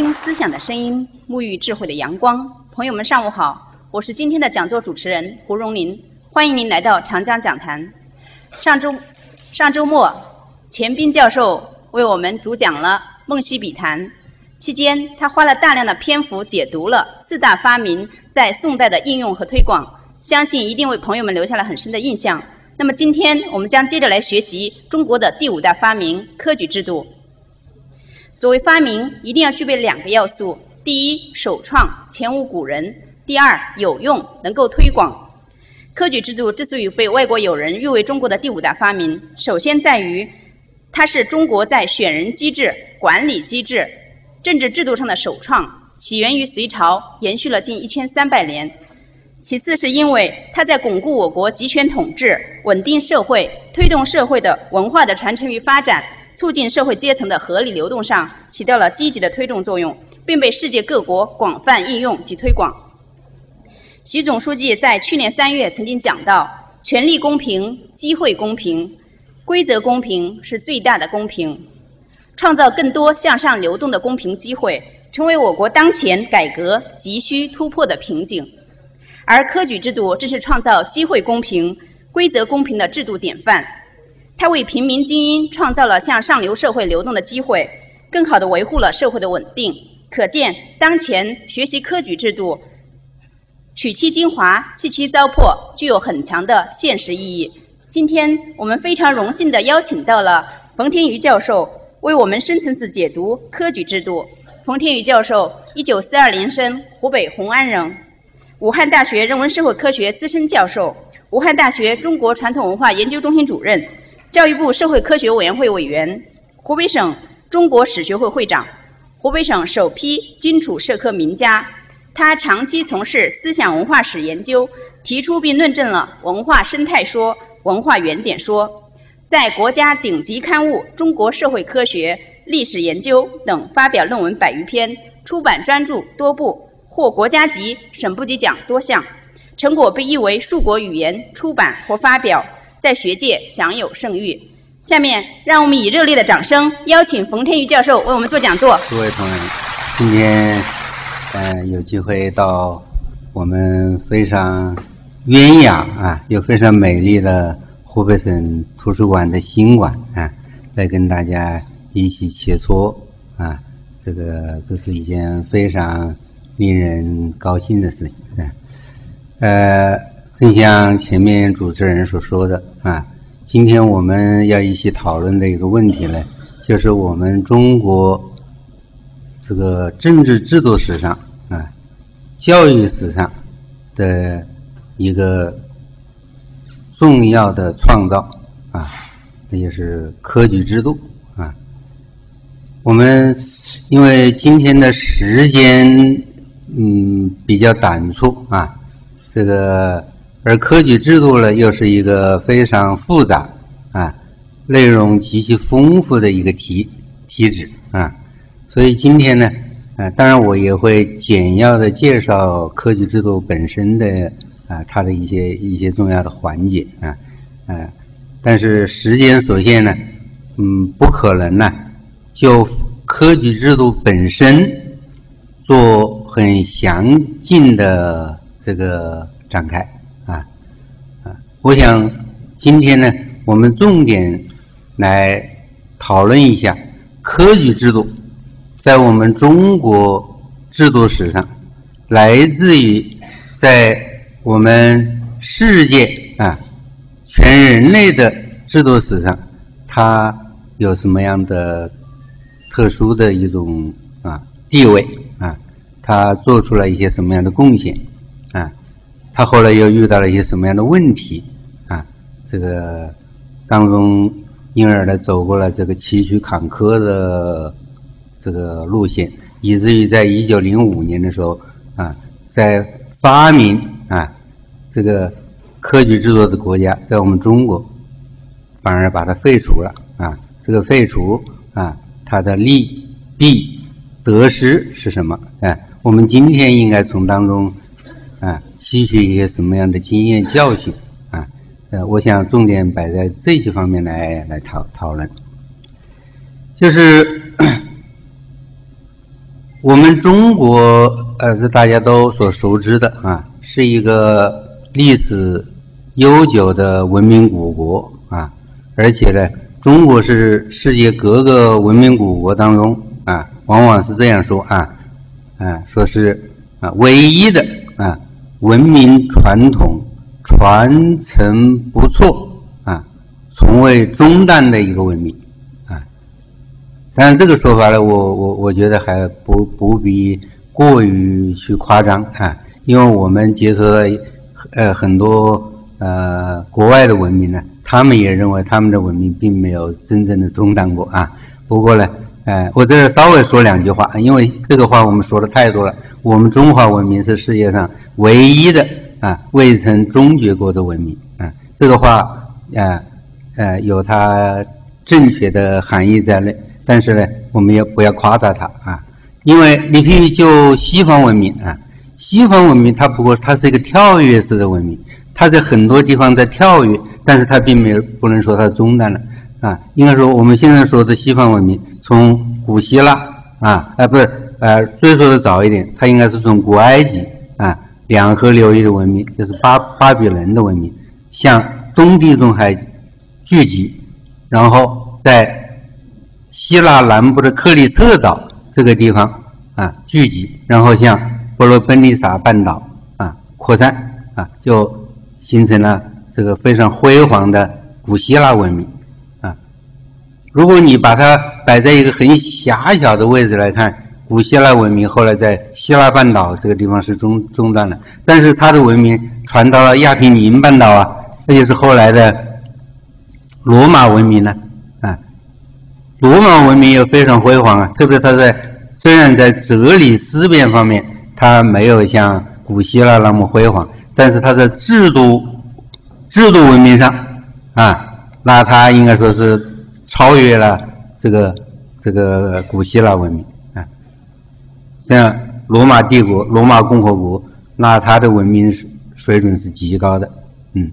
听思想的声音，沐浴智慧的阳光。朋友们，上午好，我是今天的讲座主持人胡荣林，欢迎您来到长江讲坛。上周上周末，钱斌教授为我们主讲了《梦溪笔谈》，期间他花了大量的篇幅解读了四大发明在宋代的应用和推广，相信一定为朋友们留下了很深的印象。那么今天我们将接着来学习中国的第五大发明——科举制度。所谓发明，一定要具备两个要素：第一，首创，前无古人；第二，有用，能够推广。科举制度之所以被外国友人誉为中国的第五大发明，首先在于它是中国在选人机制、管理机制、政治制度上的首创，起源于隋朝，延续了近一千三百年。其次是因为它在巩固我国集权统治、稳定社会、推动社会的文化的传承与发展。促进社会阶层的合理流动上起到了积极的推动作用，并被世界各国广泛应用及推广。习总书记在去年三月曾经讲到：“权力公平、机会公平、规则公平是最大的公平，创造更多向上流动的公平机会，成为我国当前改革急需突破的瓶颈。而科举制度正是创造机会公平、规则公平的制度典范。”它为平民精英创造了向上流社会流动的机会，更好地维护了社会的稳定。可见，当前学习科举制度，取其精华，弃其糟粕，具有很强的现实意义。今天我们非常荣幸地邀请到了冯天瑜教授，为我们深层次解读科举制度。冯天瑜教授，一九四二年生，湖北红安人，武汉大学人文社会科学资深教授，武汉大学中国传统文化研究中心主任。教育部社会科学委员会委员，湖北省中国史学会会长，湖北省首批荆楚社科名家。他长期从事思想文化史研究，提出并论证了文化生态说、文化原点说，在国家顶级刊物《中国社会科学历史研究》等发表论文百余篇，出版专著多部，获国家级、省部级奖多项，成果被译为数国语言出版或发表。在学界享有盛誉。下面，让我们以热烈的掌声，邀请冯天瑜教授为我们做讲座。各位同仁，今天嗯有机会到我们非常鸳鸯啊又非常美丽的湖北省图书馆的新馆啊，来跟大家一起切磋啊，这个这是一件非常令人高兴的事情啊，呃。正像前面主持人所说的啊，今天我们要一起讨论的一个问题呢，就是我们中国这个政治制度史上啊、教育史上的一个重要的创造啊，那就是科举制度啊。我们因为今天的时间嗯比较短促啊，这个。而科举制度呢，又是一个非常复杂啊、内容极其丰富的一个题题旨啊，所以今天呢，啊，当然我也会简要的介绍科举制度本身的啊，它的一些一些重要的环节啊，啊，但是时间所限呢，嗯，不可能呢，就科举制度本身做很详尽的这个展开。我想今天呢，我们重点来讨论一下科举制度在我们中国制度史上，来自于在我们世界啊全人类的制度史上，它有什么样的特殊的一种啊地位啊？它做出了一些什么样的贡献啊？他后来又遇到了一些什么样的问题？这个当中，因而呢走过了这个崎岖坎坷的这个路线，以至于在一九零五年的时候啊，在发明啊这个科举制度的国家，在我们中国反而把它废除了啊。这个废除啊，它的利弊得失是什么？啊，我们今天应该从当中。啊，吸取一些什么样的经验教训？呃，我想重点摆在这些方面来来讨讨论。就是 我们中国呃是大家都所熟知的啊，是一个历史悠久的文明古国啊，而且呢，中国是世界各个文明古国当中啊，往往是这样说啊，啊，说是啊唯一的啊文明传统传承不错啊，从未中断的一个文明啊。当然，这个说法呢，我我我觉得还不不必过于去夸张啊，因为我们接触了呃很多呃国外的文明呢，他们也认为他们的文明并没有真正的中断过啊。不过呢，呃，我这稍微说两句话，因为这个话我们说的太多了。我们中华文明是世界上唯一的啊未曾终结过的文明啊，这个话啊呃有它正确的含义在内。但是呢，我们也不要夸大它啊，因为你可以就西方文明啊，西方文明它不过它是一个跳跃式的文明，它在很多地方在跳跃，但是它并没有不能说它中断了啊。应该说我们现在说的西方文明，从古希腊啊，啊不是呃，追溯的早一点，它应该是从古埃及，两河流域的文明，就是巴巴比伦的文明，向东地中海聚集，然后在。希腊南部的克里特岛这个地方啊聚集，然后向伯罗奔尼撒半岛啊扩散啊，就形成了这个非常辉煌的古希腊文明啊。如果你把它摆在一个很狭小的位置来看，古希腊文明后来在希腊半岛这个地方是中中断了，但是它的文明传到了亚平宁半岛啊，这就是后来的罗马文明呢。啊罗马文明也非常辉煌啊，特别它在虽然在哲理思辨方面它没有像古希腊那么辉煌，但是它在制度制度文明上啊，那它应该说是超越了这个这个古希腊文明像罗马帝国、罗马共和国，那它的文明水准是极高的，嗯。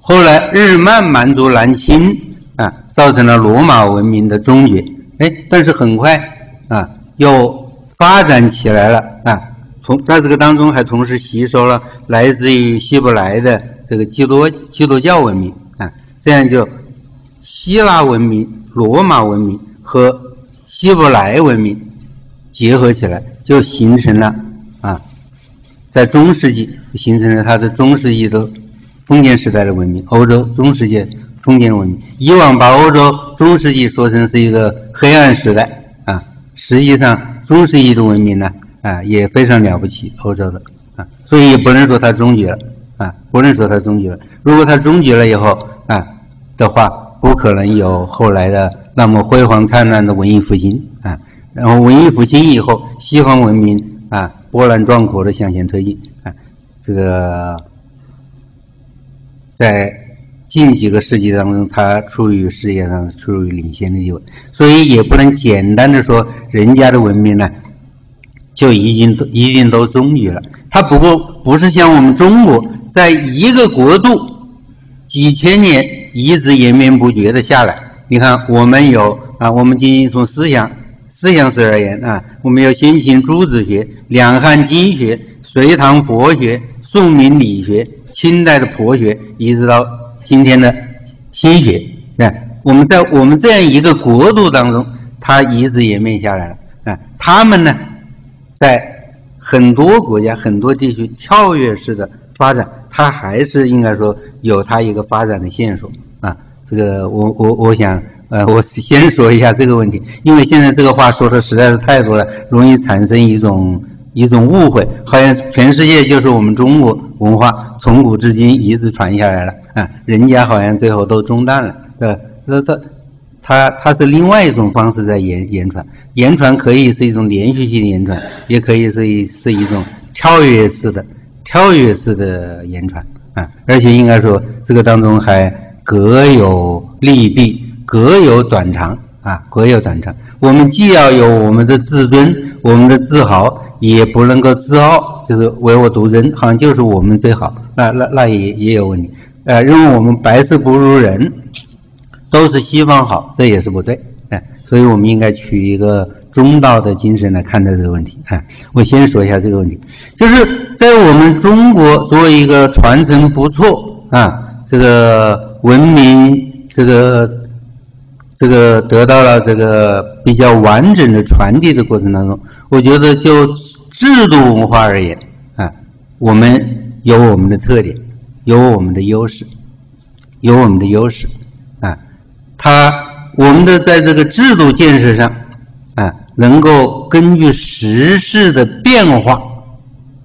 后来日漫蛮族南侵。啊，造成了罗马文明的终结。哎，但是很快啊，又发展起来了啊。从在这个当中还同时吸收了来自于希伯来的这个基督基督教文明啊，这样就希腊文明、罗马文明和希伯来文明结合起来，就形成了啊，在中世纪形成了它的中世纪的封建时代的文明，欧洲中世纪。封建文明，以往把欧洲中世纪说成是一个黑暗时代啊，实际上中世纪的文明呢啊也非常了不起，欧洲的啊，所以不能说它终结了啊，不能说它终结了。如果它终结了以后啊的话，不可能有后来的那么辉煌灿烂的文艺复兴。然后文艺复兴以后，西方文明啊波澜壮阔的向前推进啊，这个在。近几个世纪当中，它处于世界上处于领先的地位，所以也不能简单的说人家的文明呢就已经一定都终于了。它不过不是像我们中国，在一个国度几千年一直延绵不绝的下来。你看，我们有啊，我们仅仅从思想思想史而言啊，我们有先秦诸子学、两汉经学、隋唐佛学、宋明理学、清代的佛学，一直到。今天的心学，啊，我们在我们这样一个国度当中，它一直延绵下来了。啊，他们呢，在很多国家、很多地区跳跃式的发展，它还是应该说有它一个发展的线索。啊，这个我我我想，呃，我先说一下这个问题，因为现在这个话说的实在是太多了，容易产生一种。一种误会，好像全世界就是我们中国文化从古至今一直传下来了啊，人家好像最后都中断了，对吧？这这，它它是另外一种方式在言言传，言传可以是一种连续性的言传，也可以是一是一种跳跃式的跳跃式的言传啊，而且应该说这个当中还各有利弊，各有短长啊，各有短长。我们既要有我们的自尊，我们的自豪。也不能够自傲，就是唯我独尊，好像就是我们最好，那那那也也有问题。呃，认为我们百事不如人，都是西方好，这也是不对。哎，所以我们应该取一个中道的精神来看待这个问题。啊，我先说一下这个问题，就是在我们中国作为一个传承不错啊，这个文明，这个这个得到了这个比较完整的传递的过程当中，我觉得就制度文化而言啊，我们有我们的特点，有我们的优势，有我们的优势啊，它。我们的在这个制度建设上，啊，能够根据时事的变化，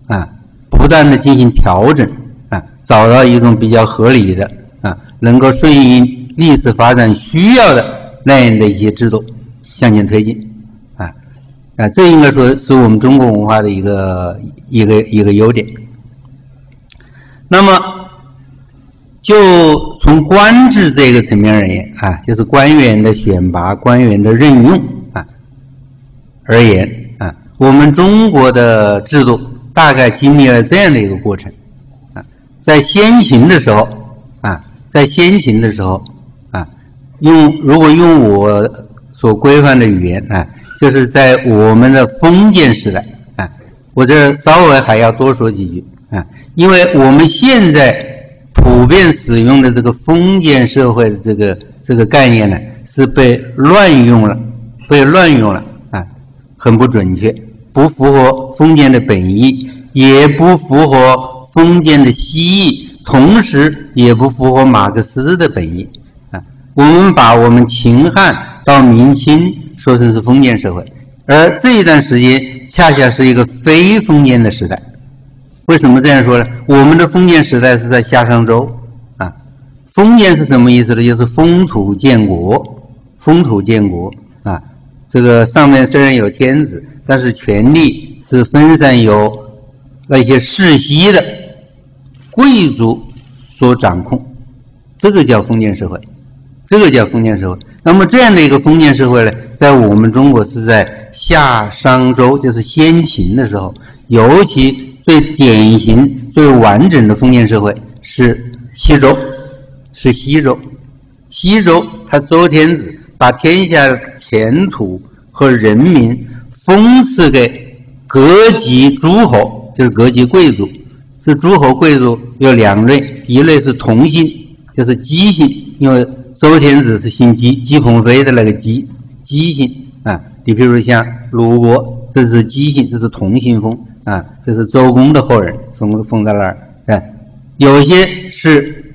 啊，不断的进行调整，啊，找到一种比较合理的，能够顺应历史发展需要的那样的一些制度向前推进，啊，啊，这应该说是我们中国文化的一个一个一个优点。那么。就从官制这个层面而言啊，就是官员的选拔、官员的任用啊而言啊，我们中国的制度大概经历了这样的一个过程啊，在先秦的时候啊，在先秦的时候啊，用如果用我所规范的语言啊，就是在我们的封建时代啊，我这稍微还要多说几句啊，因为我们现在。普遍使用的这个封建社会的这个这个概念呢，是被乱用了，被乱用了啊，很不准确，不符合封建的本意，也不符合封建的西意，同时也不符合马克思的本意啊。我们把我们秦汉到明清说成是封建社会，而这一段时间恰恰是一个非封建的时代。为什么这样说呢？我们的封建时代是在夏商周啊。封建是什么意思呢？就是封土建国，封土建国啊。这个上面虽然有天子，但是权力是分散由那些世袭的贵族所掌控，这个叫封建社会，这个叫封建社会。那么这样的一个封建社会呢，在我们中国是在夏商周，就是先秦的时候，尤其。最典型、最完整的封建社会是西周，是西周。西周他周天子把天下前土和人民封赐给各级诸侯，就是各级贵族。这诸侯贵族有两类，一类是同姓，就是姬姓，因为周天子是姓姬，姬鹏飞的那个姬，姬姓啊。你比如像鲁国，这是姬姓，这是同姓封。啊，这是周公的后人封封在那儿。哎，有些是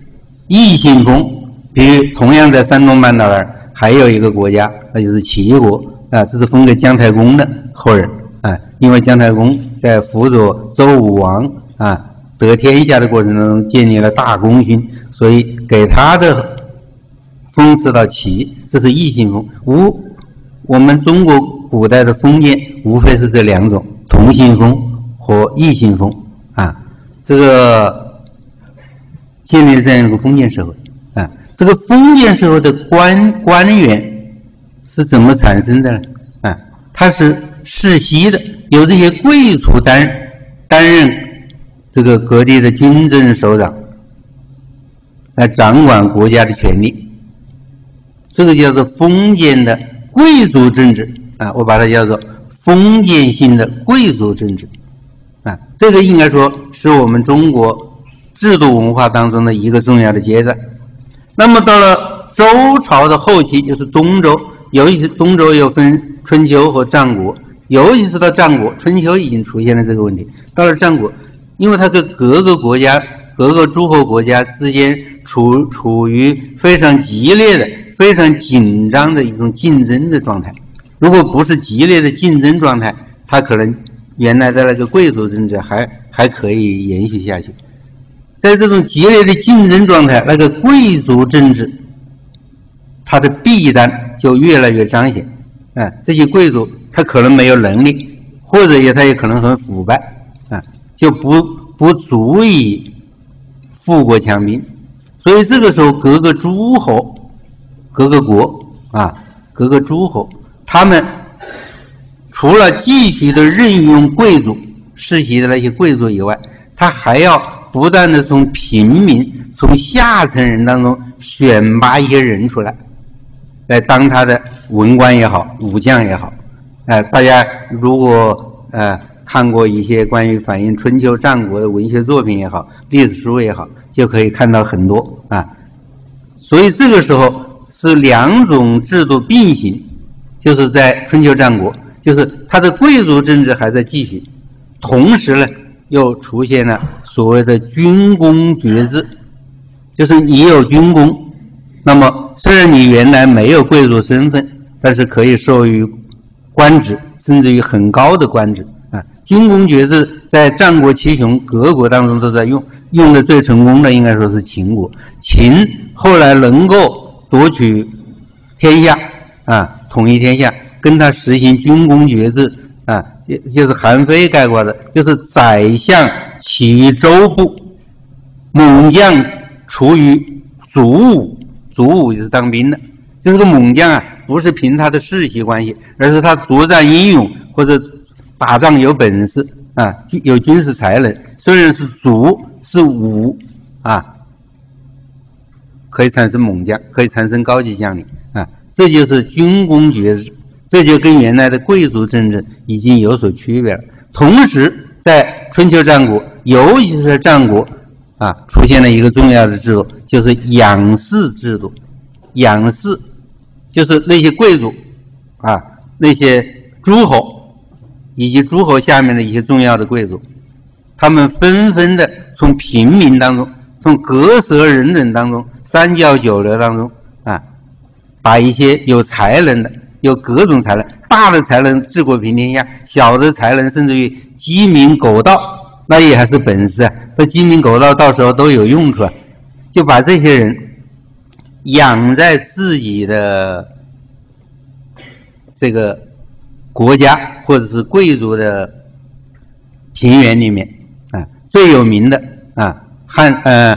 异姓封，比如同样在山东半岛那儿还有一个国家，那就是齐国啊，这是封给姜太公的后人啊。因为姜太公在辅佐周武王啊得天下的过程当中建立了大功勋，所以给他的封赐到齐，这是异姓封。无我们中国古代的封建无非是这两种同姓封。和异姓封啊，这个建立了这样一个封建社会啊。这个封建社会的官官员是怎么产生的呢？啊，他是世袭的，由这些贵族担担任这个各地的军政首长，来掌管国家的权力。这个叫做封建的贵族政治啊，我把它叫做封建性的贵族政治。啊，这个应该说是我们中国制度文化当中的一个重要的阶段。那么到了周朝的后期，就是东周，尤其是东周又分春秋和战国，尤其是到战国，春秋已经出现了这个问题。到了战国，因为它跟各个国家、各个诸侯国家之间处处于非常激烈的、非常紧张的一种竞争的状态。如果不是激烈的竞争状态，它可能。原来的那个贵族政治还还可以延续下去，在这种激烈的竞争状态，那个贵族政治，它的弊端就越来越彰显。啊，这些贵族他可能没有能力，或者也他也可能很腐败，就不不足以富国强兵。所以这个时候，各个诸侯、各个国啊、各个诸侯，他们。除了继续的任用贵族世袭的那些贵族以外，他还要不断的从平民、从下层人当中选拔一些人出来，来当他的文官也好，武将也好，哎，大家如果呃看过一些关于反映春秋战国的文学作品也好，历史书也好，就可以看到很多啊。所以这个时候是两种制度并行，就是在春秋战国，就是他的贵族政治还在继续，同时呢又出现了所谓的军功爵制，就是你有军功。那么，虽然你原来没有贵族身份，但是可以授予官职，甚至于很高的官职。军功爵制在战国七雄各国当中都在用，用的最成功的应该说是秦国。秦后来能够夺取天下啊，统一天下，跟他实行军功爵制啊，就就是韩非概括的，就是宰相齐州部，猛将处于卒伍。卒伍就是当兵的，这个猛将啊，不是凭他的世袭关系，而是他作战英勇或者打仗有本事啊，有军事才能。虽然是卒是武啊，可以产生猛将，可以产生高级将领啊，这就是军功爵制，这就跟原来的贵族政治已经有所区别了。同时，在春秋战国，尤其是战国。啊，出现了一个重要的制度，就是养士制度。养士就是那些贵族啊，那些诸侯以及诸侯下面的一些重要的贵族，他们纷纷的从平民当中，从隔舍人等当中，三教九流当中啊，把一些有才能的、有各种才能、大的才能治国平天下，小的才能甚至于鸡鸣狗盗。那也还是本事啊！这鸡鸣狗盗到时候都有用处啊，就把这些人养在自己的这个国家或者是贵族的平原里面啊。最有名的啊，汉呃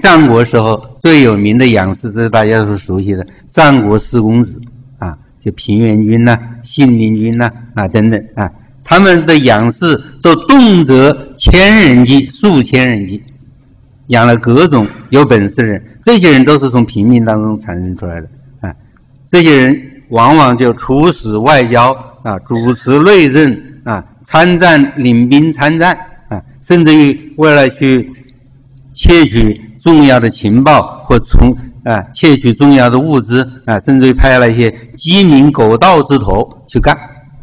战国时候最有名的养士，这是大家所熟悉的战国四公子啊，就平原君呐、信陵君呐啊等等啊。他们的养士都动辄千人计、数千人计，养了各种有本事的人。这些人都是从平民当中产生出来的啊。这些人往往就出使外交啊，主持内政啊，参战领兵参战啊，甚至于为了去窃取重要的情报或从啊窃取重要的物资啊，甚至于派了一些鸡鸣狗盗之徒去干。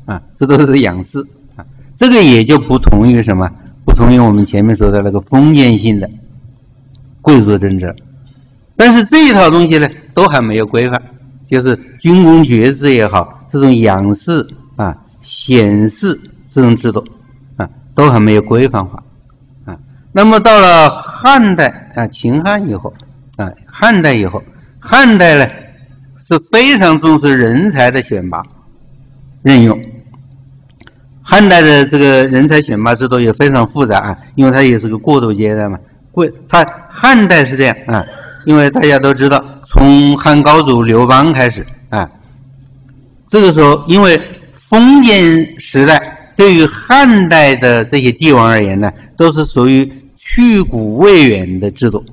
啊，这都是仰视啊，这个也就不同于什么？不同于我们前面说的那个封建性的贵族政治。但是这一套东西呢，都还没有规范，就是军功爵制也好，这种仰视、显示这种制度啊，都还没有规范化啊。那么到了汉代啊，秦汉以后啊，汉代以后，汉代呢是非常重视人才的选拔。任用汉代的这个人才选拔制度也非常复杂啊，因为它也是个过渡阶段嘛。过它汉代是这样啊，因为大家都知道，从汉高祖刘邦开始啊，这个时候因为封建时代对于汉代的这些帝王而言呢，都是属于去古未远的制度，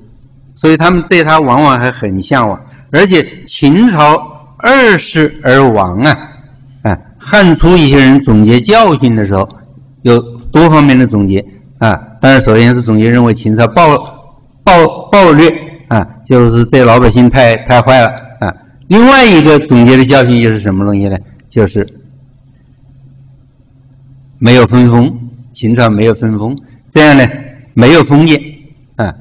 所以他们对他往往还很向往，而且秦朝二世而亡啊。汉初一些人总结教训的时候，有多方面的总结啊。当然，首先是总结认为秦朝暴暴暴虐啊，就是对老百姓太太坏了啊。另外一个总结的教训就是什么东西呢？就是没有分封，秦朝没有分封，这样呢没有封建啊。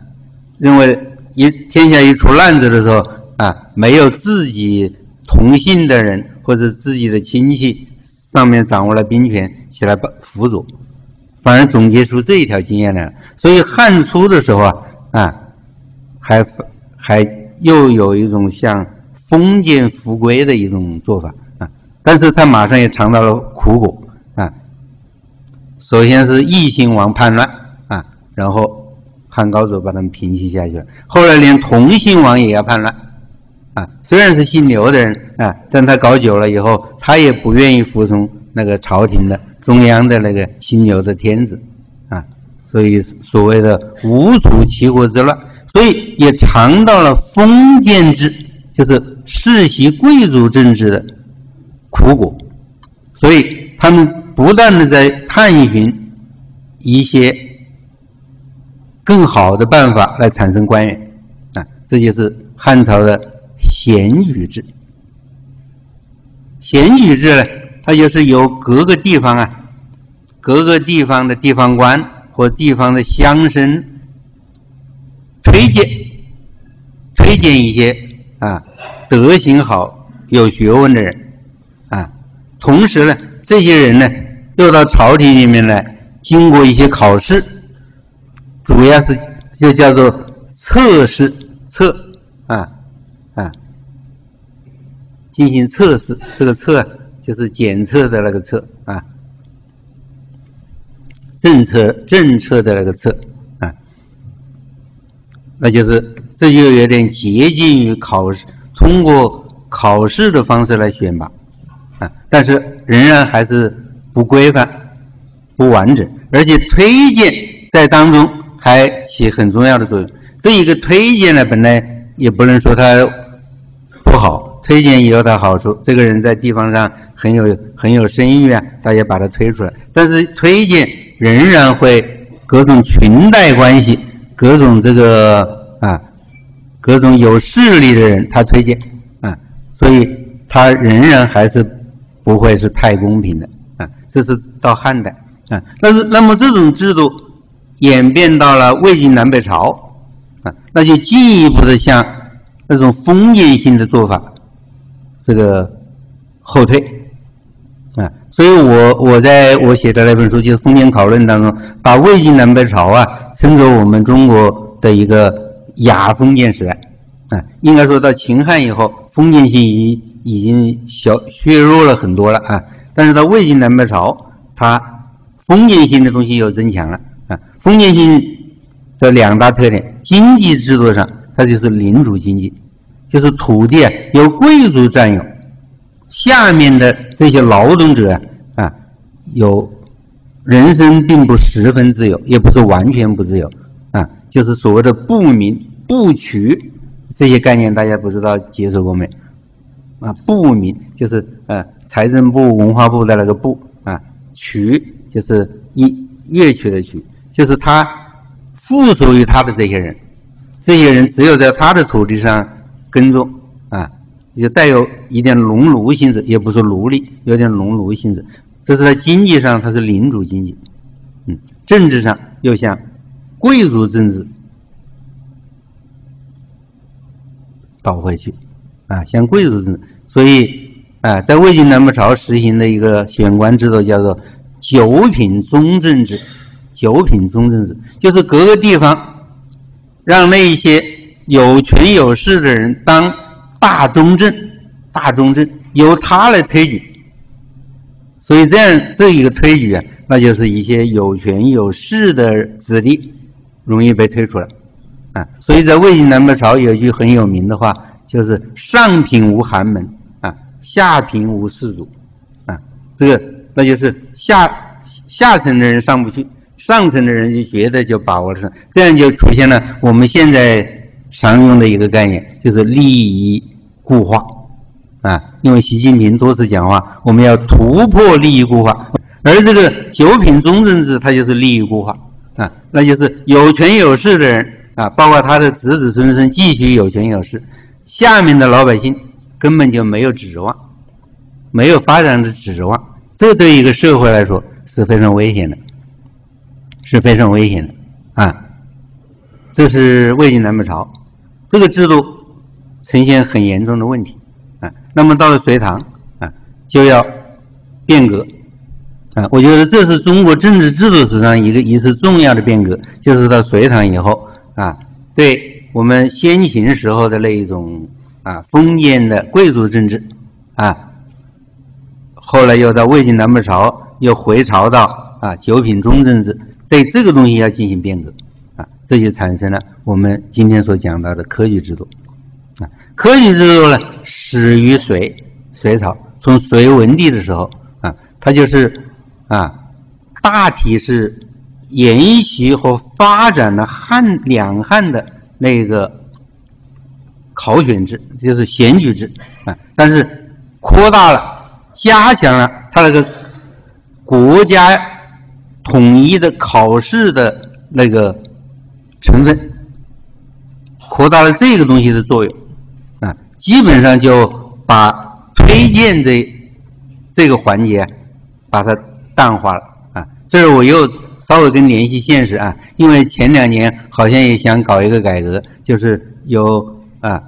认为一天下一出乱子的时候啊，没有自己同姓的人或者自己的亲戚。上面掌握了兵权，起来辅佐，反而总结出这一条经验来了。所以汉初的时候啊，啊，还还又有一种像封建复归的一种做法啊，但是他马上也尝到了苦果。首先是异姓王叛乱啊，然后汉高祖把他们平息下去了。后来连同姓王也要叛乱。啊，虽然是姓刘的人啊，但他搞久了以后，他也不愿意服从那个朝廷的中央的那个姓刘的天子，啊，所以所谓的无主齐国之乱，所以也尝到了封建制，就是世袭贵族政治的苦果，所以他们不断的在探寻一些更好的办法来产生官员啊，这就是汉朝的贤举制。贤举制呢，它就是由各个地方啊，各个地方的地方官或地方的乡绅推荐推荐一些啊德行好、有学问的人啊，同时呢，这些人呢又到朝廷里面来，经过一些考试，主要是就叫做测试测啊啊。进行测试，这个测就是检测的那个测啊，政策政策的那个测啊，那就是这就有点接近于考试，通过考试的方式来选拔啊，但是仍然还是不规范、不完整，而且推荐在当中还起很重要的作用。这一个推荐呢，本来也不能说它不好。推荐也有它好处，这个人在地方上很有很有声誉啊，大家把他推出来。但是推荐仍然会各种裙带关系，各种这个啊，各种有势力的人他推荐啊，所以他仍然还是不会是太公平的。这是到汉代啊，但是那么这种制度演变到了魏晋南北朝啊，那就进一步的向那种封建性的做法。这个后退啊，所以我我在我写的那本书就是《封建考论》当中，把魏晋南北朝啊称作我们中国的一个亚封建时代啊。应该说到秦汉以后，封建性已已经小削弱了很多了啊。但是到魏晋南北朝，它封建性的东西又增强了啊。封建性这两大特点，经济制度上它就是领主经济。就是土地，由贵族占有，下面的这些劳动者啊，有人生并不十分自由，也不是完全不自由，啊，就是所谓的不民、不取这些概念，大家不知道接受过没？啊，不民就是呃，财政部、文化部的那个部啊，曲就是一乐曲的曲，就是他附属于他的这些人，这些人只有在他的土地上。耕种啊，就带有一点农奴性质，也不是奴隶，有点农奴性质。这是在经济上，它是领主经济，嗯，政治上又向贵族政治倒回去，啊，向贵族政治。所以啊，在魏晋南北朝实行的一个选官制度叫做九品中正制，九品中正制就是各个地方让那一些。有权有势的人当大中正，大中正由他来推举，所以这样这一个推举啊，那就是一些有权有势的子弟容易被推出来啊。所以在魏晋南北朝有一句很有名的话，就是上品无寒门，下品无士族啊。这个那就是下下层的人上不去，上层的人就觉得就把握了上，这样就出现了我们现在。常用的一个概念就是利益固化，啊，因为习近平多次讲话，我们要突破利益固化，而这个九品中正制，它就是利益固化，啊，那就是有权有势的人啊，包括他的子子孙孙继续有权有势，下面的老百姓根本就没有指望，没有发展的指望，这对一个社会来说是非常危险的，是非常危险的，啊，这是魏晋南北朝。这个制度呈现很严重的问题啊，那么到了隋唐啊，就要变革啊。我觉得这是中国政治制度史上一个一次重要的变革，就是到隋唐以后啊，对我们先秦时候的那一种啊封建的贵族政治啊，后来又到魏晋南北朝，又回朝到啊九品中正制，对这个东西要进行变革。啊这就产生了我们今天所讲到的科举制度，啊，科举制度呢始于隋，隋朝从隋文帝的时候啊，它就是啊，大体是延续和发展了汉两汉的那个考选制，就是选举制啊，但是扩大了加强了他那个国家统一的考试的那个成分，扩大了这个东西的作用，啊，基本上就把推荐这这个环节把它淡化了，啊，这是我又稍微跟联系现实啊，因为前两年好像也想搞一个改革，就是有啊。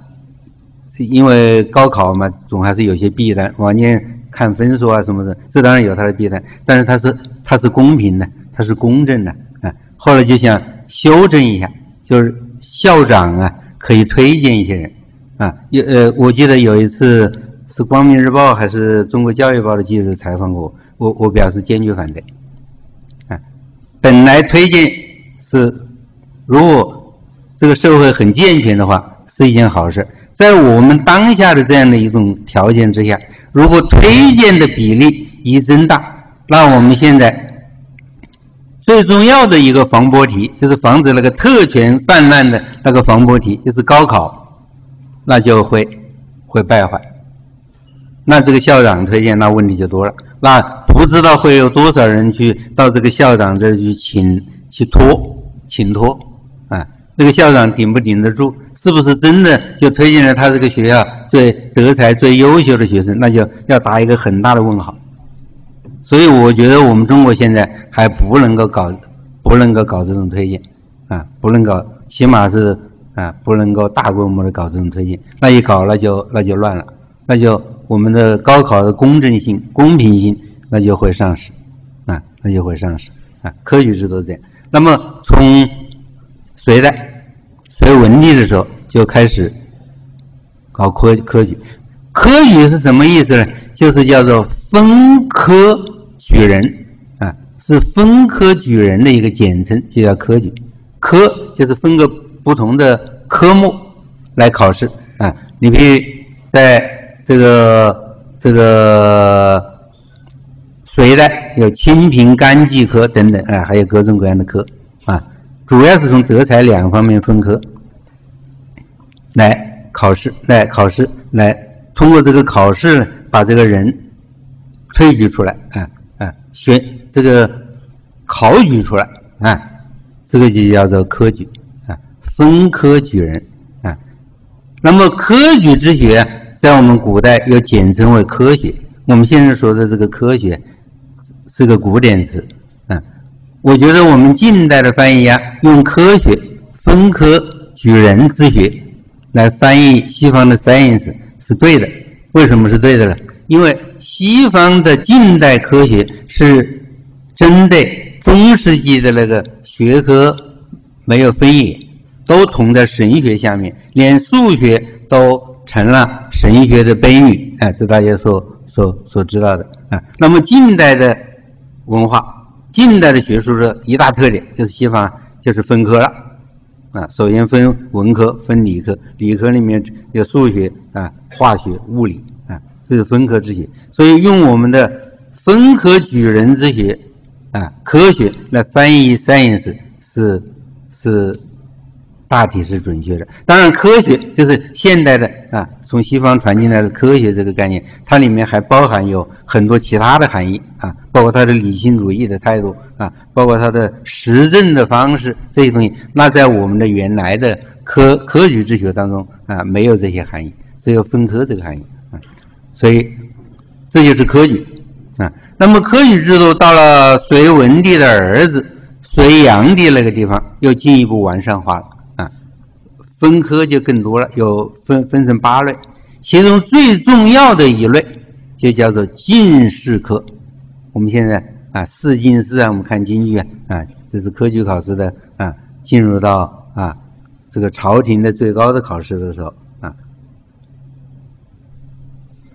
因为高考嘛，总还是有些弊端。往年看分数啊什么的，这当然有它的弊端，但是它是它是公平的，它是公正的啊。后来就想修正一下，就是校长啊可以推荐一些人啊。有呃，我记得有一次是《光明日报》还是《中国教育报》的记者采访我，我我表示坚决反对啊。本来推荐是，如果这个社会很健全的话，是一件好事。在我们当下的这样的一种条件之下，如果推荐的比例一增大，那我们现在最重要的一个防波堤，就是防止那个特权泛滥的那个防波堤，就是高考，那就会会败坏。那这个校长推荐，那问题就多了。那不知道会有多少人去到这个校长这去请去托请托啊？这个校长顶不顶得住？是不是真的就推荐了他这个学校最德才、最优秀的学生？那就要打一个很大的问号。所以我觉得我们中国现在还不能够搞，不能够搞这种推荐，啊，不能搞，起码是啊，不能够大规模的搞这种推荐。那一搞，那就那就乱了，那就我们的高考的公正性、公平性那就会丧失，啊，那就会丧失，啊，科举制度这样。那么从隋代。隋文帝的时候就开始搞科科举，科举是什么意思呢？就是叫做分科举人啊，是分科举人的一个简称，就叫科举。科就是分个不同的科目来考试啊。你比如在这个这个隋代有清平干纪科等等啊，还有各种各样的科，主要是从德才两方面分科。来考试，来考试，来通过这个考试呢把这个人推举出来，啊啊，选这个考举出来，啊，这个就叫做科举，啊，分科举人，啊，那么科举之学在我们古代又简称为科学，我们现在说的这个科学是个古典词，啊，我觉得我们近代的翻译呀，用科学分科举人之学。来翻译西方的 science 是对的，为什么是对的呢？因为西方的近代科学是针对中世纪的那个学科没有分野，都同在神学下面，连数学都成了神学的悲语，哎，是大家所所所知道的啊。那么近代的文化，近代的学术的一大特点就是西方就是分科了。啊，首先分文科，分理科，理科里面有数学啊、化学、物理啊，这是分科之学。所以用我们的分科举人之学啊，科学来翻译 science 是是。大体是准确的，当然科学就是现代的啊，从西方传进来的科学这个概念，它里面还包含有很多其他的含义啊，包括它的理性主义的态度啊，包括它的实证的方式这些东西，那在我们的原来的科科举之学当中啊，没有这些含义，只有分科这个含义啊，所以这就是科举啊。那么科举制度到了隋文帝的儿子隋炀帝那个地方，又进一步完善化了。分科就更多了，有分分成八类，其中最重要的一类就叫做进士科。我们现在啊，试进士啊，我们看京剧啊，啊，这是科举考试的啊，进入到啊这个朝廷的最高的考试的时候啊，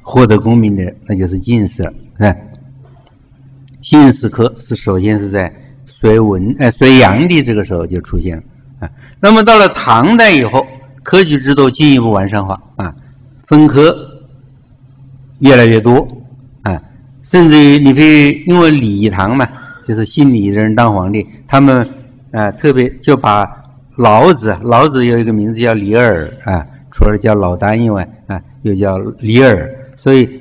获得功名的那就是进士了。啊，进士科是首先是在隋文呃隋炀帝这个时候就出现了。啊，那么到了唐代以后，科举制度进一步完善化啊，分科越来越多啊，甚至于你可以因为李唐嘛，就是姓李的人当皇帝，他们啊特别就把老子，老子有一个名字叫李耳啊，除了叫老聃以外啊，又叫李耳，所以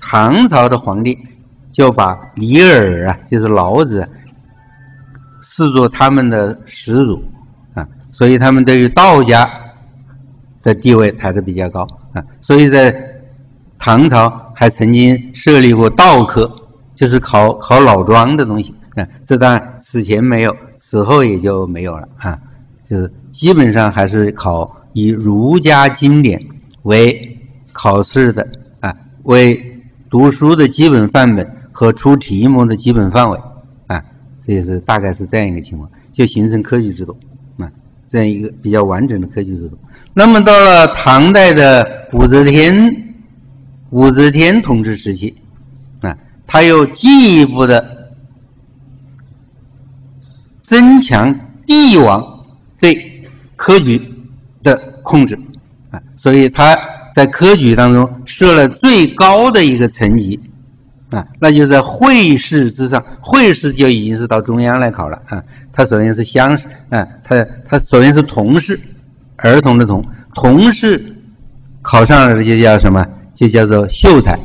唐朝的皇帝就把李耳啊，就是老子，视作他们的始祖，所以他们对于道家的地位抬得比较高啊，所以在唐朝还曾经设立过道科，就是考考老庄的东西啊，这当然此前没有，此后也就没有了啊，就是基本上还是考以儒家经典为。考试的啊，为读书的基本范本和出题目的基本范围啊，这也是大概是这样一个情况，就形成科举制度，这样一个比较完整的科举制度。那么到了唐代的武则天，武则天统治时期啊，他又进一步的增强帝王对科举的控制啊，所以他。在科举当中设了最高的一个层级，啊，那就在会试之上，会试就已经是到中央来考了啊。他首先是乡试，啊，他他首先是童试，儿童的童，童试考上了就叫什么？就叫做秀才，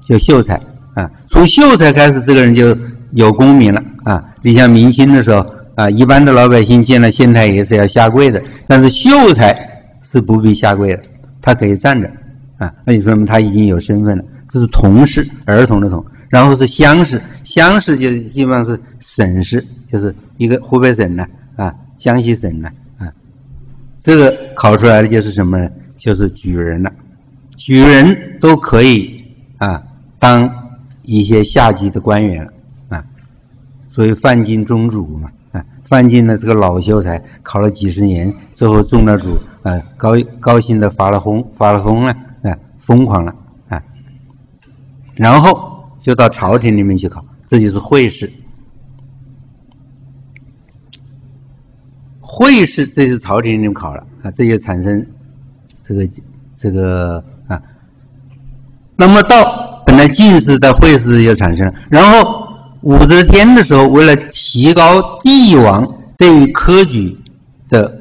叫秀才啊。从秀才开始，这个人就有功名了啊。你像明清的时候啊，一般的老百姓见了县太爷是要下跪的，但是秀才是不必下跪的。他可以站着，啊，那就说明他已经有身份了。这是童试，儿童的童，然后是乡试，乡试就基本上是省试，就是一个湖北省的啊，江西省的啊，这个考出来的就是什么呢？就是举人了，举人都可以啊当一些下级的官员了啊，所以范进中主嘛。啊范进呢，这个老秀才，考了几十年，最后中了主，啊，高高兴的发了疯，发了疯了，啊，疯狂了，然后就到朝廷里面去考，这就是会试。会试这是朝廷里面考了，啊，这就产生这个这个啊，那么到本来进士在会试就产生了，然后。武则天的时候，为了提高帝王对于科举的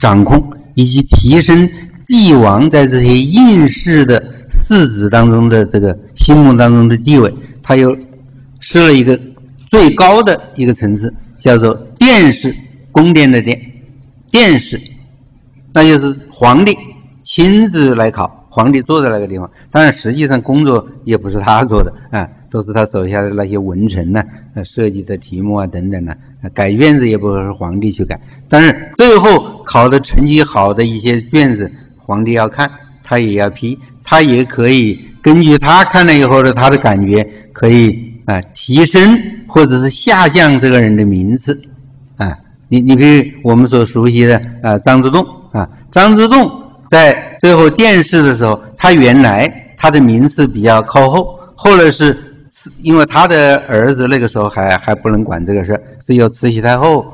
掌控，以及提升帝王在这些应试的士子当中的这个心目当中的地位，他又设了一个最高的一个层次，叫做殿试，宫殿的殿，殿试，那就是皇帝亲自来考，皇帝坐在那个地方，当然实际上工作也不是他做的啊。都是他手下的那些文臣呢，设计的题目啊等等呢，改卷子也不是皇帝去改，但是最后考的成绩好的一些卷子，皇帝要看，他也要批，他也可以根据他看了以后的他的感觉，可以啊提升或者是下降这个人的名次，啊，你你比如我们所熟悉的啊张之洞啊，张之洞在最后殿试的时候，他原来他的名次比较靠后，后来是。因为他的儿子那个时候还还不能管这个事是由慈禧太后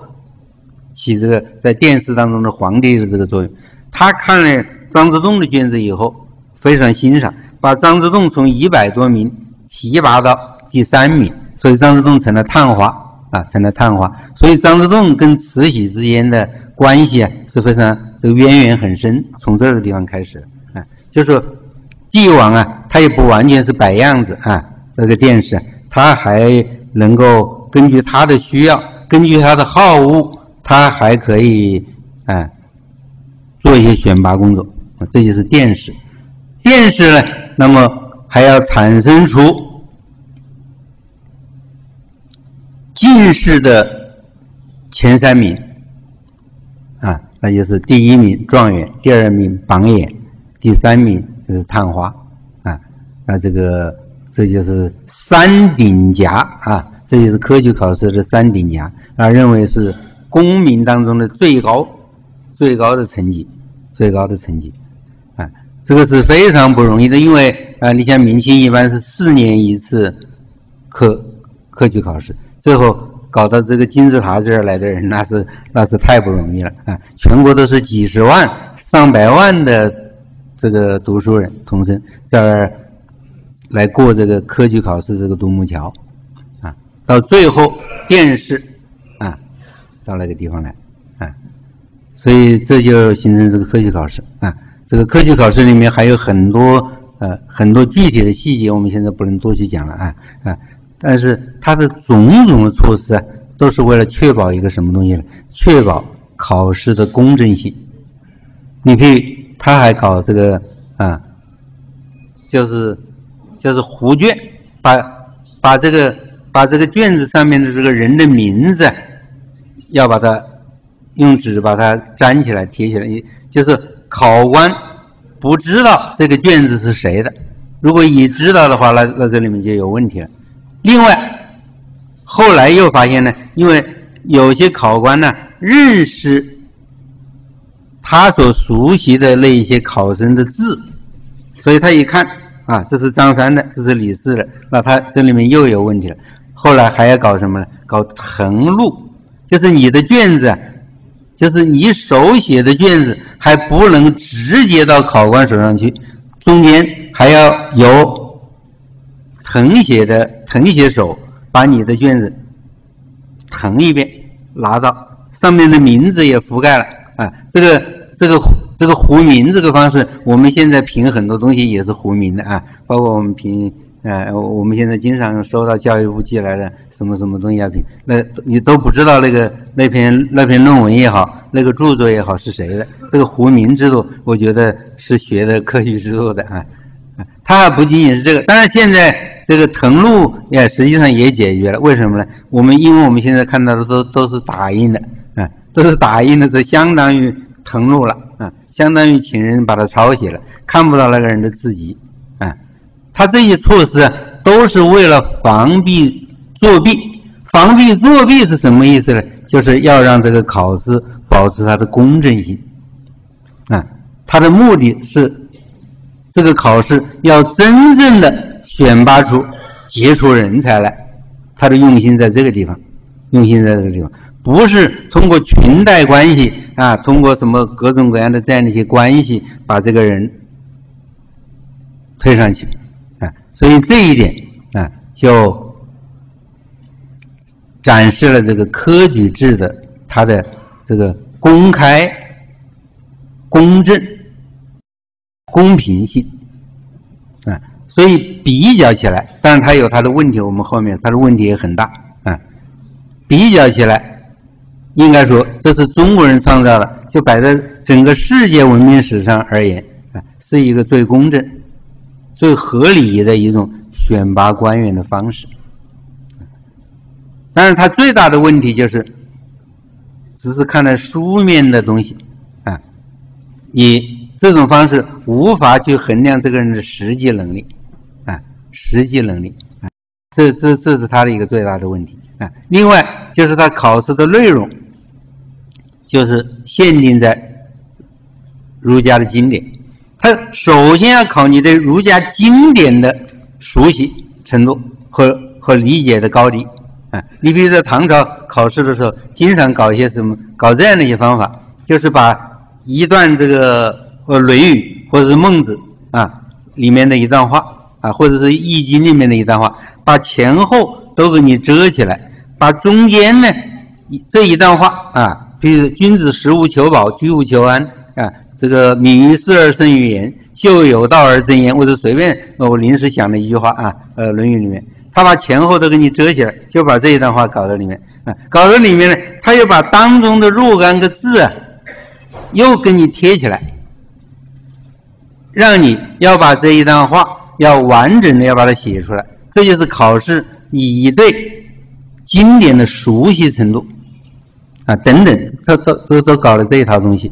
起这个在殿试当中的皇帝的这个作用。他看了张之洞的卷子以后，非常欣赏，把张之洞从一百多名提拔到第三名，所以张之洞成了探花啊，成了探花。所以张之洞跟慈禧之间的关系啊是非常这个渊源很深，从这个地方开始啊，就是帝王啊，他也不完全是摆样子啊。这个殿试，他还能够根据他的需要，根据他的好恶，他还可以哎做一些选拔工作。这就是殿试。殿试呢，那么还要产生出进士的前三名啊，那就是第一名状元，第二名榜眼，第三名就是探花啊。那这个。这就是三顶甲啊，这就是科举考试的三顶甲啊，认为是功名当中的最高、最高的成绩，最高的成绩，这个是非常不容易的，因为啊，你像明清一般是四年一次科科举考试，最后搞到这个金字塔这儿来的人，那是那是太不容易了啊，全国都是几十万、上百万的这个读书人、童生在儿。来过这个科举考试，这个独木桥，啊，到最后殿试，啊，到那个地方来，啊，所以这就形成这个科举考试，啊，这个科举考试里面还有很多呃很多具体的细节，我们现在不能多去讲了啊啊。但是它的种种的措施啊，都是为了确保一个什么东西呢？确保考试的公正性。你可以，他还搞这个啊，就是就是糊卷，把把这个把这个卷子上面的这个人的名字，要把它用纸把它粘起来贴起来，就是考官不知道这个卷子是谁的。如果你知道的话，那那这里面就有问题了。另外，后来又发现呢，因为有些考官呢认识他所熟悉的那一些考生的字，所以他一看啊，这是张三的，这是李四的，那他这里面又有问题了。后来还要搞什么呢？搞誊录，就是你的卷子，就是你手写的卷子，还不能直接到考官手上去，中间还要有。誊写的誊写手把你的卷子誊一遍，拿到上面的名字也覆盖了啊。这个这个这个糊名这个方式，我们现在评很多东西也是糊名的啊。包括我们评呃，我们现在经常收到教育部寄来的什么什么东西药品，那你都不知道那个那篇那篇论文也好，那个著作也好是谁的。这个胡明制度，我觉得是学的科举制度的啊。它不仅仅是这个，当然现在。这个誊录也实际上也解决了，为什么呢？我们因为我们现在看到的都都是打印的，啊，都是打印的，这相当于誊录了，啊，相当于请人把它抄写了，看不到那个人的字迹，他这些措施都是为了防避作弊。防避作弊是什么意思呢？就是要让这个考试保持它的公正性，啊，它的目的是这个考试要真正的。选拔出杰出人才来，他的用心在这个地方，用心在这个地方，不是通过裙带关系啊，通过什么各种各样的这样的一些关系把这个人推上去，所以这一点啊，就展示了这个科举制的它的这个公开、公正、公平性啊。所以比较起来，当然它有它的问题，我们后面它的问题也很大啊。比较起来，应该说这是中国人创造的，就摆在整个世界文明史上而言啊，是一个最公正、最合理的一种选拔官员的方式。但是它最大的问题就是，只是看了书面的东西啊，以这种方式无法去衡量这个人的实际能力。啊实际能力啊，这这这是他的一个最大的问题啊。另外就是他考试的内容，就是限定在儒家的经典。他首先要考你对儒家经典的熟悉程度和和理解的高低啊。你比如在唐朝考试的时候，经常搞一些什么，搞这样的一些方法，就是把一段这个呃《论语》或者是《孟子》啊里面的一段话。啊，或者是《易经》里面的一段话，把前后都给你遮起来，把中间呢这一段话啊，比如“君子食无求饱，居无求安”啊，这个“敏于事而慎于言，秀有道而真言”，或者随便我临时想的一句话啊，呃，《论语》里面，他把前后都给你遮起来，就把这一段话搞到里面啊，搞到里面呢，他又把当中的若干个字啊，又给你贴起来，让你要把这一段话。要完整的要把它写出来，这就是考试你对经典的熟悉程度啊等等，都都都都搞了这一套东西。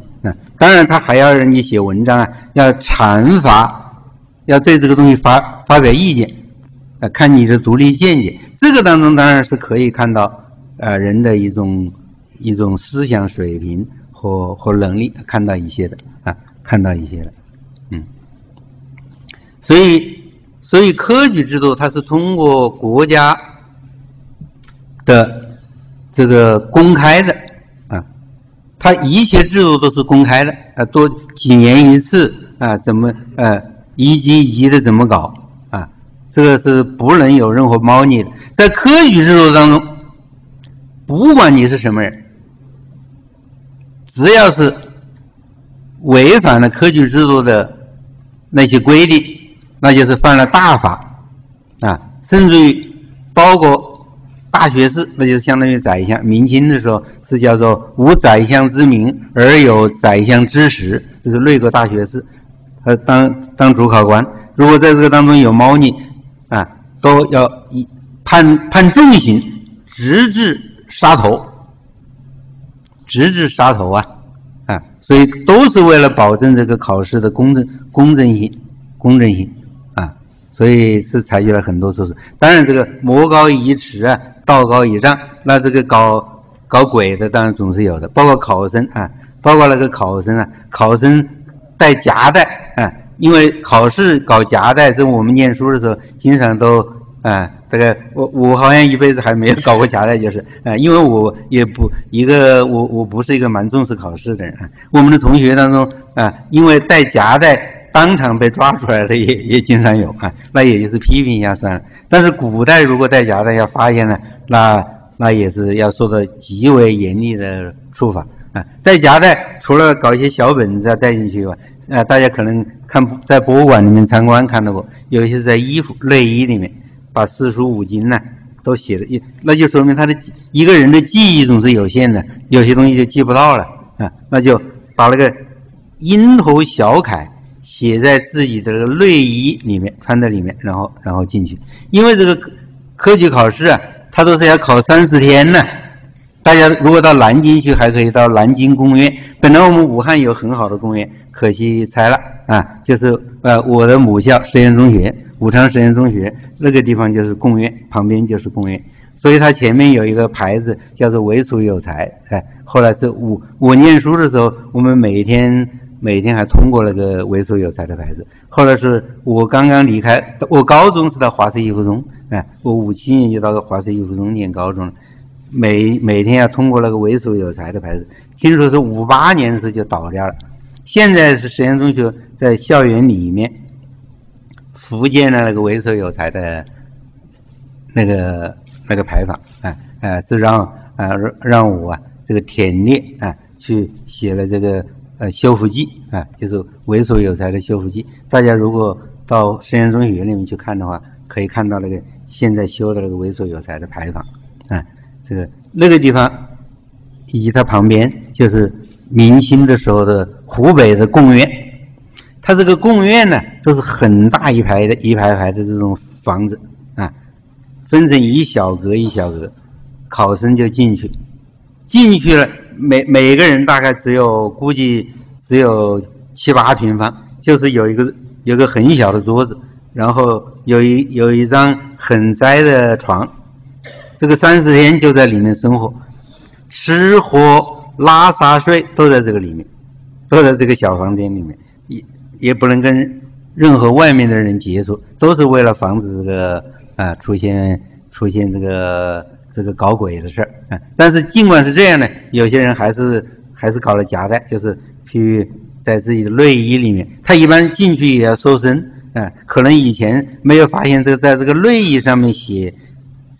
当然，他还要让你写文章啊，要阐发，要对这个东西发发表意见啊，看你的独立见解。这个当中当然是可以看到呃人的一种一种思想水平和和能力，看到一些的啊，看到一些的，嗯，所以。所以科举制度它是通过国家的这个公开的，它一切制度都是公开的啊，多几年一次啊，怎么呃一级一级的怎么搞啊？这个是不能有任何猫腻的。在科举制度当中，不管你是什么人，只要是违反了科举制度的那些规定。那就是犯了大法啊，甚至于包括大学士，那就是相当于宰相。明清的时候是叫做无宰相之名而有宰相之实，这是内阁大学士，他当当主考官。如果在这个当中有猫腻啊，都要以判判重刑，直至杀头，直至杀头啊啊！所以都是为了保证这个考试的公正、公正性、公正性，所以是采取了很多措施。当然，这个魔高一尺啊，道高一丈，那这个搞搞鬼的当然总是有的，包括考生啊，包括那个考生啊，考生带夹带啊。因为考试搞夹带，这我们念书的时候经常都啊，这个我我好像一辈子还没有搞过夹带，就是啊，因为我也不一个我我不是一个蛮重视考试的人啊。我们的同学当中啊，因为带夹带当场被抓出来的也也经常有啊，那也就是批评一下算了。但是古代如果带夹带要发现了，那那也是要受到极为严厉的处罚啊。带夹带除了搞一些小本子要带进去以外，啊，大家可能看在博物馆里面参观看到过，有一些在衣服内衣里面把四书五经呢都写的，那就说明他的一个人的记忆总是有限的，有些东西就记不到了啊，那就把那个蝇头小楷写在自己的内衣里面，穿在里面，然后然后进去，因为这个科举考试啊，它都是要考三十天呢。大家如果到南京去，还可以到南京公园。本来我们武汉有很好的公园，可惜拆了啊。就是呃，我的母校实验中学，武昌实验中学那个地方就是公园，旁边就是公园，所以它前面有一个牌子叫做“为楚有才”。哎，后来是我我念书的时候，我们每天每天还通过那个“为楚有才”的牌子。后来是我刚刚离开，我高中是在华师一附中，哎，我五七年就到华师一附中念高中了。每每天要通过那个为所有才的牌子，听说是五八年的时候就倒掉了。现在是实验中学在校园里面福建的那个为所有才的那个那个牌坊，啊啊是让啊让我啊这个田烈啊去写了这个呃修复剂啊，就是为所有才的修复剂。大家如果到实验中学里面去看的话，可以看到那个现在修的那个为所有才的牌坊啊。这个那个地方，以及它旁边就是明清的时候的湖北的贡院，它这个贡院呢都是很大一排的一排排的这种房子啊，分成一小格一小格，考生就进去，进去了每每个人大概只有估计只有七八平方，就是有一个有个很小的桌子，然后有一有一张很窄的床。这个三十天就在里面生活，吃喝拉撒睡都在这个里面，都在这个小房间里面，也也不能跟任何外面的人接触，都是为了防止这个啊出现出现这个这个搞鬼的事儿啊。但是尽管是这样呢，有些人还是还是搞了夹带，就是去在自己的内衣里面，他一般进去也要搜身啊，可能以前没有发现这个在这个内衣上面写。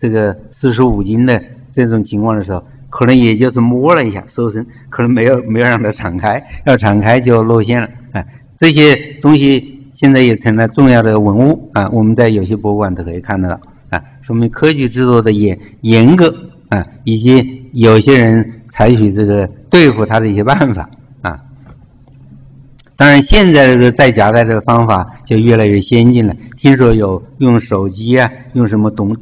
这个四书五经的这种情况的时候，可能也就是摸了一下，收身，可能没有没有让它敞开，要敞开就露馅了。啊，这些东西现在也成了重要的文物啊，我们在有些博物馆都可以看得到啊，说明科举制度的严严格啊，以及有些人采取这个对付他的一些办法啊。当然，现在这个带夹带这个方法就越来越先进了，听说有用手机啊，用什么东。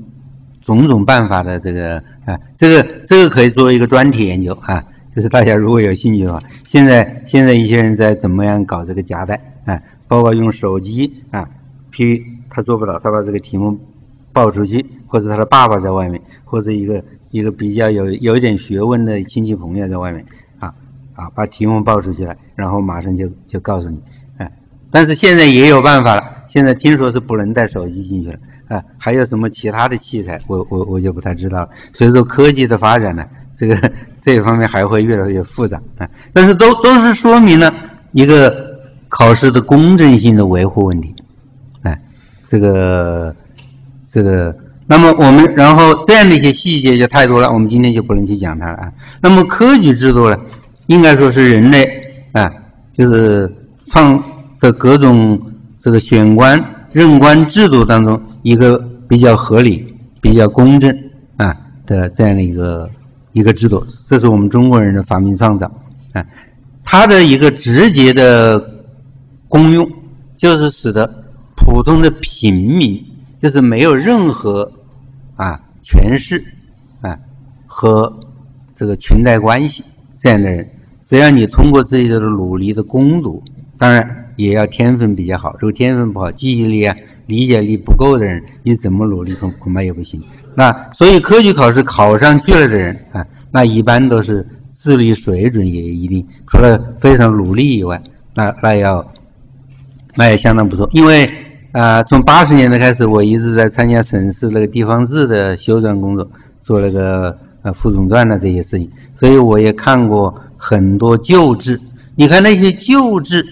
种种办法的这个啊，这个这个可以作为一个专题研究啊，就是大家如果有兴趣的话，现在现在一些人在怎么样搞这个夹带啊，包括用手机啊，P 他做不到，他把这个题目报出去，或者他的爸爸在外面，或者一个一个比较有有一点学问的亲戚朋友在外面啊啊，把题目报出去了，然后马上就就告诉你，哎，但是现在也有办法了，现在听说是不能带手机进去了。啊，还有什么其他的器材？我我我就不太知道了。所以说科技的发展呢，这个 这一方面还会越来越复杂啊。但是都都是说明了一个考试的公正性的维护问题。哎，这个这个，那么我们然后这样的一些细节就太多了，我们今天就不能去讲它了啊。那么科举制度呢，应该说是人类啊，就是创的各种这个选官。任官制度当中一个比较合理、比较公正啊的这样的一个一个制度，这是我们中国人的发明创造啊。它的一个直接的功用，就是使得普通的平民，就是没有任何啊权势啊和这个裙带关系这样的人，只要你通过自己的努力的攻读，当然也要天分比较好。如果天分不好，记忆力啊、理解力不够的人，你怎么努力恐恐怕也不行。那所以科举考试考上去了的人啊，那一般都是。智力水准也一定，除了非常努力以外，那那要那也相当不错。因为啊，从八十年代开始，我一直在参加省市那个地方志的修撰工作，做那个呃副总撰的这些事情，所以我也看过很多旧制。你看那些旧制，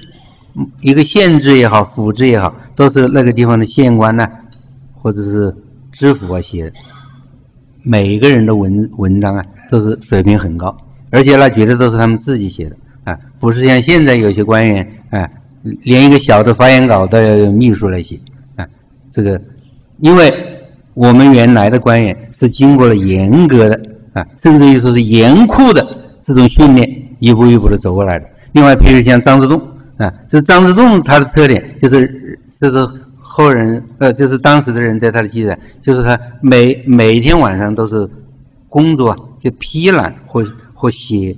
一个县制也好，府制也好，都是那个地方的县官呢，或者是知府啊写的，每一个人的文文章啊，都是水平很高。而且那绝对都是他们自己写的啊，不是像现在有些官员啊，连一个小的发言稿都要用秘书来写啊。这个，因为我们原来的官员是经过了严格的啊，甚至于说是严酷的这种训练，一步一步的走过来的。另外，譬如像张之洞啊，这张之洞他的特点就是，这是后人呃，就是当时的人在他的记载，就是他每每天晚上都是工作就批览或。或写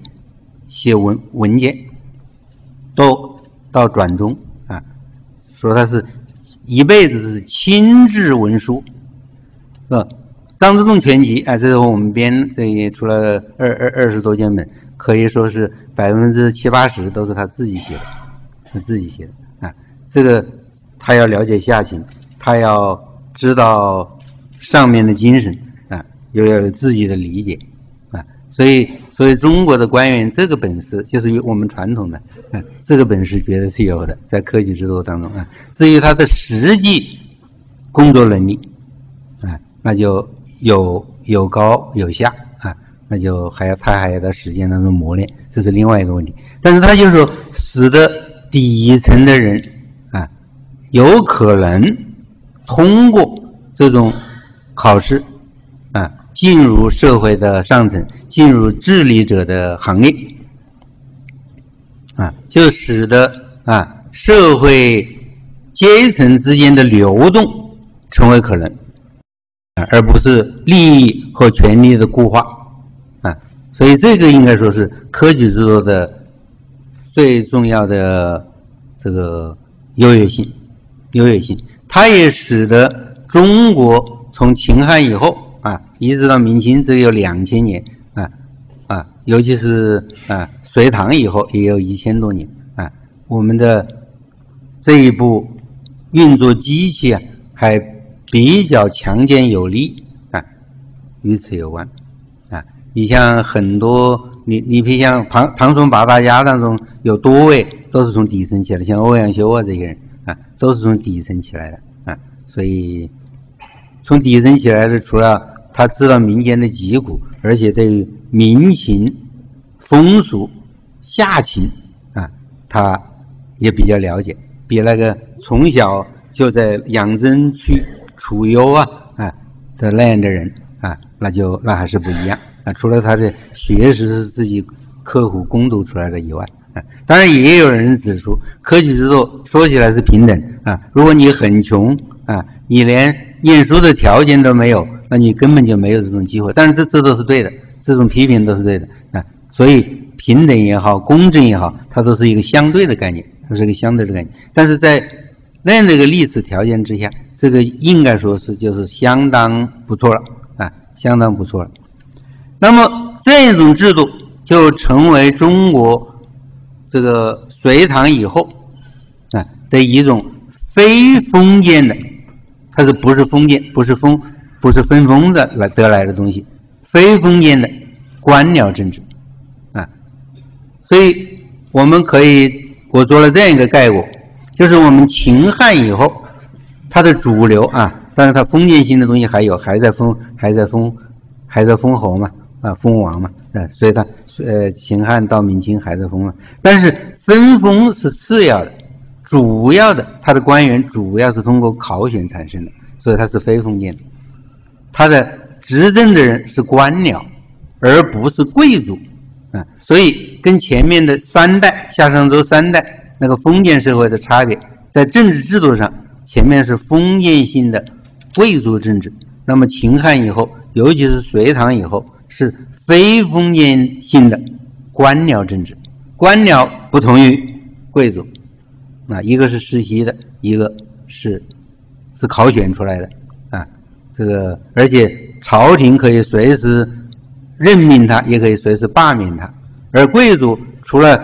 写文文件，都到转中啊，说他是一辈子是亲自文书，是吧？张之洞全集啊，这是我们编这也出了二二二十多卷本，可以说是百分之七八十都是他自己写的，他自己写的啊。这个他要了解下情，他要知道上面的精神啊，又要有自己的理解啊，所以。所以中国的官员这个本事就是与我们传统的，嗯，这个本事绝对是有的，在科举制度当中啊。至于他的实际工作能力，啊，那就有有高有下啊，那就还要他还要在实践当中磨练，这是另外一个问题。但是他就是说，使得底层的人啊，有可能通过这种考试啊。进入社会的上层，进入治理者的行列，啊，就使得啊社会阶层之间的流动成为可能，而不是利益和权力的固化，啊，所以这个应该说是科举制度的最重要的这个优越性，优越性，它也使得中国从秦汉以后。一直到明清，只有两千年啊啊，尤其是啊隋唐以后，也有一千多年啊。我们的这一部运作机器啊，还比较强健有力啊，与此有关啊。你像很多，你你比如像唐唐宋八大家当中，有多位都是从底层起来的，像欧阳修啊这些人啊，都是从底层起来的啊。所以从底层起来的，除了他知道民间的疾苦，而且对于民情、风俗、下情啊，他也比较了解，比那个从小就在养尊区处优啊啊的那样的人啊，那就那还是不一样啊。除了他的学识是自己刻苦攻读出来的以外啊，当然也有人指出，科举制度说起来是平等啊，如果你很穷啊，你连念书的条件都没有。那你根本就没有这种机会，但是这这都是对的，这种批评都是对的啊。所以平等也好，公正也好，它都是一个相对的概念，它是一个相对的概念。但是在那样的一个历史条件之下，这个应该说是就是相当不错了啊，相当不错了。那么这种制度就成为中国这个隋唐以后啊的一种非封建的，它是不是封建，不是封。不是分封的来得来的东西，非封建的官僚政治啊，所以我们可以我做了这样一个概括，就是我们秦汉以后，它的主流啊，但是它封建性的东西还有，还在封，还在封，还在封侯嘛，啊，封王嘛，啊，所以它呃秦汉到明清还在封嘛，但是分封是次要的，主要的他的官员主要是通过考选产生的，所以他是非封建的。他的执政的人是官僚，而不是贵族啊，所以跟前面的三代夏商周三代那个封建社会的差别，在政治制度上，前面是封建性的贵族政治，那么秦汉以后，尤其是隋唐以后，是非封建性的官僚政治。官僚不同于贵族，啊，一个是世袭的，一个是是考选出来的，这个而且朝廷可以随时任命他，也可以随时罢免他，而贵族除了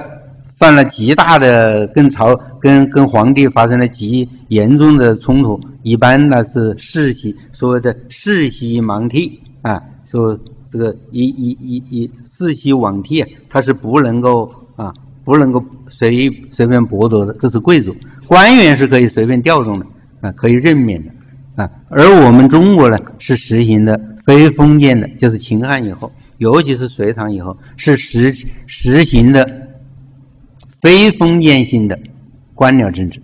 犯了极大的跟朝跟跟皇帝发生了极严重的冲突，一般呢是世袭，所谓的世袭罔替啊，说这个一一一一世袭罔替，他是不能够。啊，不能够随随便剥夺的，这是贵族。官员是可以随便调动的，啊，可以任免的，啊。而我们中国呢，是实行的非封建的，就是秦汉以后，尤其是隋唐以后，是实实行的非封建性的官僚政治。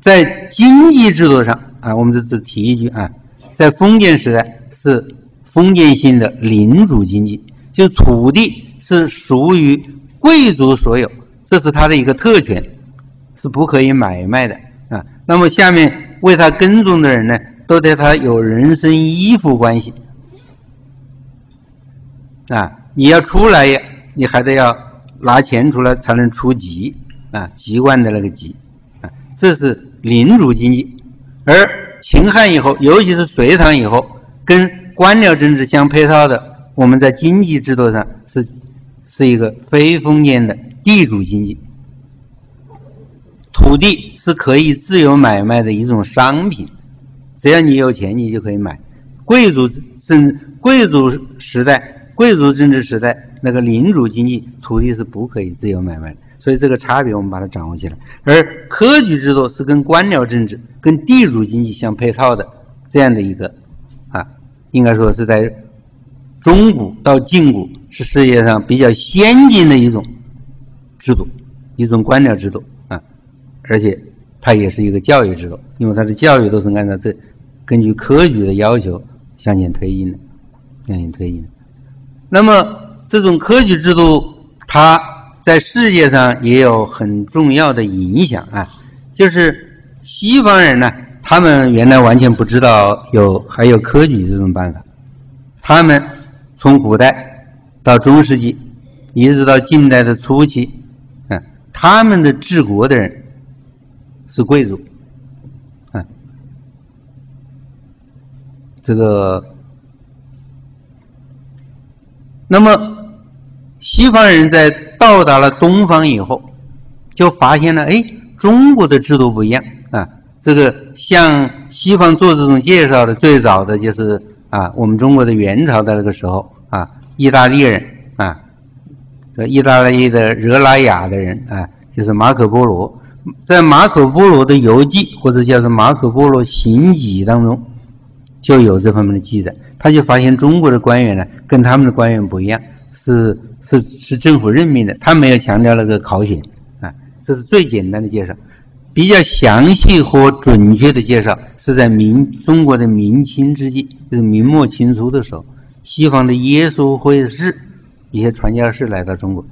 在经济制度上，啊，我们这只提一句啊，在封建时代是封建性的领主经济，就土地是属于。贵族所有，这是他的一个特权，是不可以买卖的啊。那么下面为他耕种的人呢，都对他有人身依附关系啊。你要出来呀，你还得要拿钱出来才能出籍啊，籍贯的那个籍啊。这是领主经济，而秦汉以后，尤其是隋唐以后，跟官僚政治相配套的，我们在经济制度上是。是一个非封建的地主经济，土地是可以自由买卖的一种商品，只要你有钱，你就可以买。贵族政贵族时代、贵族政治时代，那个领主经济，土地是不可以自由买卖的。所以这个差别我们把它掌握起来。而科举制度是跟官僚政治、跟地主经济相配套的这样的一个啊，应该说是在。中古到近古是世界上比较先进的一种制度，一种官僚制度，而且它也是一个教育制度，因为它的教育都是按照这根据科举的要求向前推进的，向前推进的。那么这种科举制度，它在世界上也有很重要的影响啊，就是西方人呢，他们原来完全不知道有还有科举这种办法，他们。从古代到中世纪，一直到近代的初期，啊，他们的治国的人是贵族，啊，这个，那么西方人在到达了东方以后，就发现了，哎，中国的制度不一样啊。这个向西方做这种介绍的，最早的就是。啊，我们中国的元朝的那个时候啊，意大利人啊，这意大利的热那亚的人啊，就是马可波罗，在马可波罗的游记或者叫做马可波罗行记当中，就有这方面的记载。他就发现中国的官员呢，跟他们的官员不一样，是是是政府任命的，他没有强调那个考选啊，这是最简单的介绍。比较详细和准确的介绍是在明中国的明清之际，就是明末清初的时候，西方的耶稣会士一些传教士来到中国，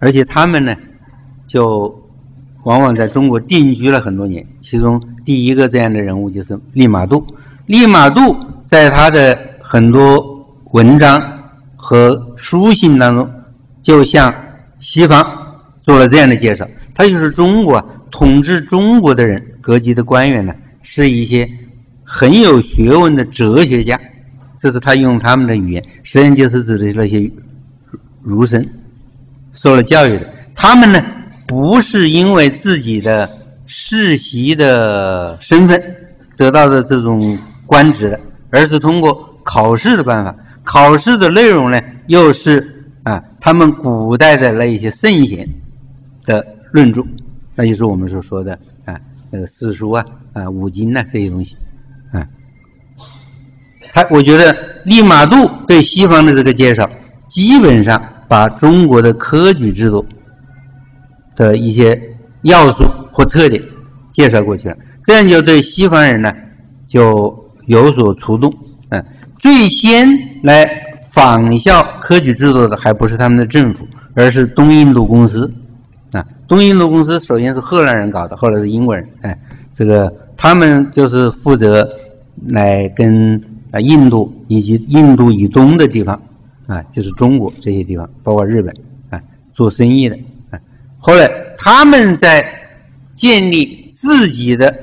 而且他们呢，就往往在中国定居了很多年。其中第一个这样的人物就是利玛窦。利玛窦在他的很多文章和书信当中，就向西方做了这样的介绍。他就是中国统治中国的人，各级的官员呢，是一些很有学问的哲学家，这是他用他们的语言，实际上就是指的那些儒生，受了教育的。他们呢，不是因为自己的世袭的身份得到的这种官职的，而是通过考试的办法。考试的内容呢，又是啊，他们古代的那一些圣贤的。论著，那就是我们所说的啊，那个四书啊，啊五经呐这些东西，啊，他我觉得利玛窦对西方的这个介绍，基本上把中国的科举制度的一些要素或特点介绍过去了，这样就对西方人呢就有所触动。嗯，最先来仿效科举制度的还不是他们的政府，而是东印度公司。啊，东印度公司首先是荷兰人搞的，后来是英国人。哎，这个他们就是负责来跟啊印度以及印度以东的地方啊，就是中国这些地方，包括日本啊，做生意的。后来他们在建立自己的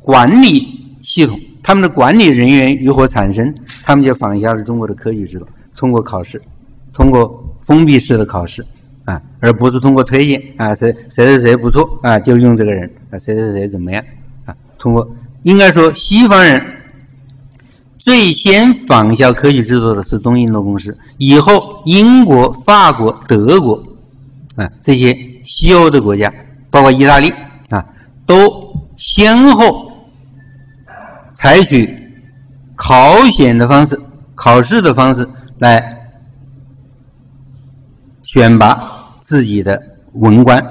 管理系统，他们的管理人员如何产生？他们就仿效了中国的科举制度，通过考试，通过封闭式的考试。啊，而不是通过推荐啊，谁谁谁谁不错啊，就用这个人啊，谁谁谁怎么样啊？通过应该说，西方人最先仿效科举制度的是东印度公司，以后英国、法国、德国啊这些西欧的国家，包括意大利啊，都先后采取考选的方式、考试的方式来选拔。自己的文官，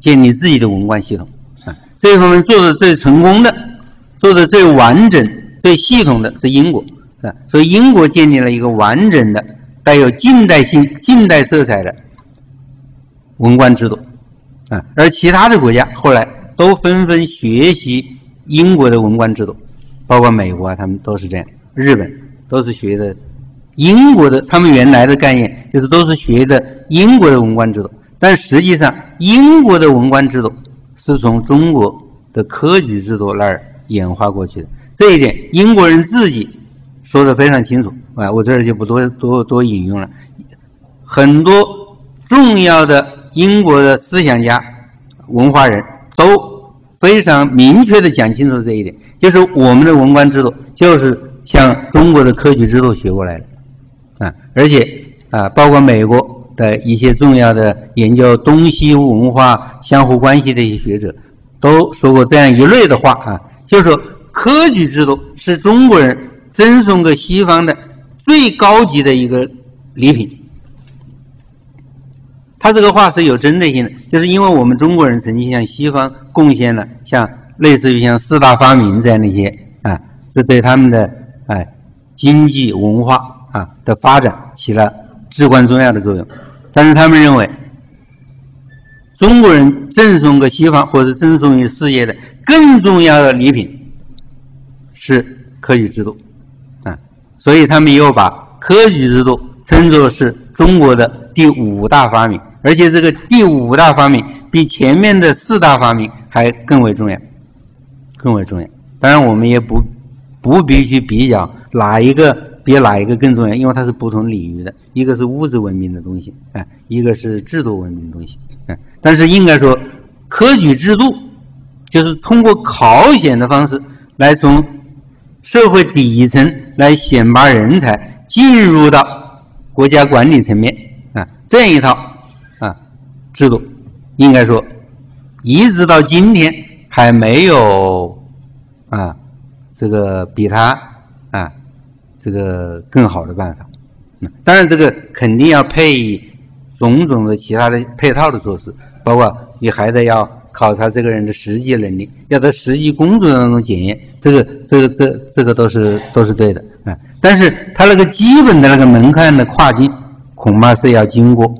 建立自己的文官系统啊，这方面做的最成功的，做的最完整、最系统的是英国啊，所以英国建立了一个完整的、带有近代性、近代色彩的文官制度啊，而其他的国家后来都纷纷学习英国的文官制度，包括美国啊，他们都是这样，日本都是学的。英国的他们原来的概念就是都是学的英国的文官制度，但实际上英国的文官制度是从中国的科举制度那儿演化过去的。这一点英国人自己说的非常清楚啊，我这儿就不多多多引用了。很多重要的英国的思想家、文化人都非常明确的讲清楚这一点，就是我们的文官制度就是向中国的科举制度学过来的。啊，而且啊，包括美国的一些重要的研究东西文化相互关系的一些学者，都说过这样一类的话啊，就是说科举制度是中国人赠送给西方的最高级的一个礼品。他这个话是有针对性的，就是因为我们中国人曾经向西方贡献了像类似于像四大发明这样的一些啊，这对他们的哎经济文化。啊的发展起了至关重要的作用，但是他们认为，中国人赠送给西方或者赠送于世界的更重要的礼品是科举制度，啊，所以他们又把科举制度称作是中国的第五大发明，而且这个第五大发明比前面的四大发明还更为重要，更为重要。当然，我们也不不必去比较哪一个。比哪一个更重要？因为它是不同领域的，一个是物质文明的东西，哎，一个是制度文明的东西，哎。但是应该说，科举制度就是通过考选的方式来从社会底层来选拔人才，进入到国家管理层面，啊，这样一套制度，应该说一直到今天还没有啊这个比它啊。这个更好的办法，当然这个肯定要配种种的其他的配套的措施，包括你还得要考察这个人的实际能力，要在实际工作当中检验，这个这个这这个都是都是对的啊。但是他那个基本的那个门槛的跨境，恐怕是要经过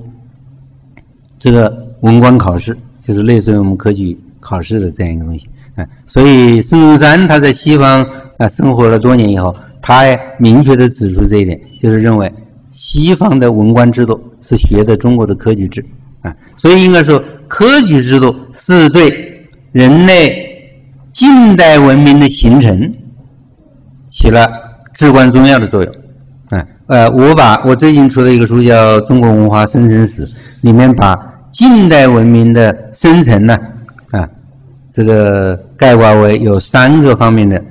这个文官考试，就是类似于我们科举考试的这样一个东西啊。所以孙中山他在西方啊生活了多年以后。他明确的指出这一点，就是认为西方的文官制度是学的中国的科举制啊，所以应该说科举制度是对人类近代文明的形成起了至关重要的作用啊。呃，我把我最近出的一个书叫《中国文化生成史》，里面把近代文明的生成呢啊，这个概括为有三个方面的。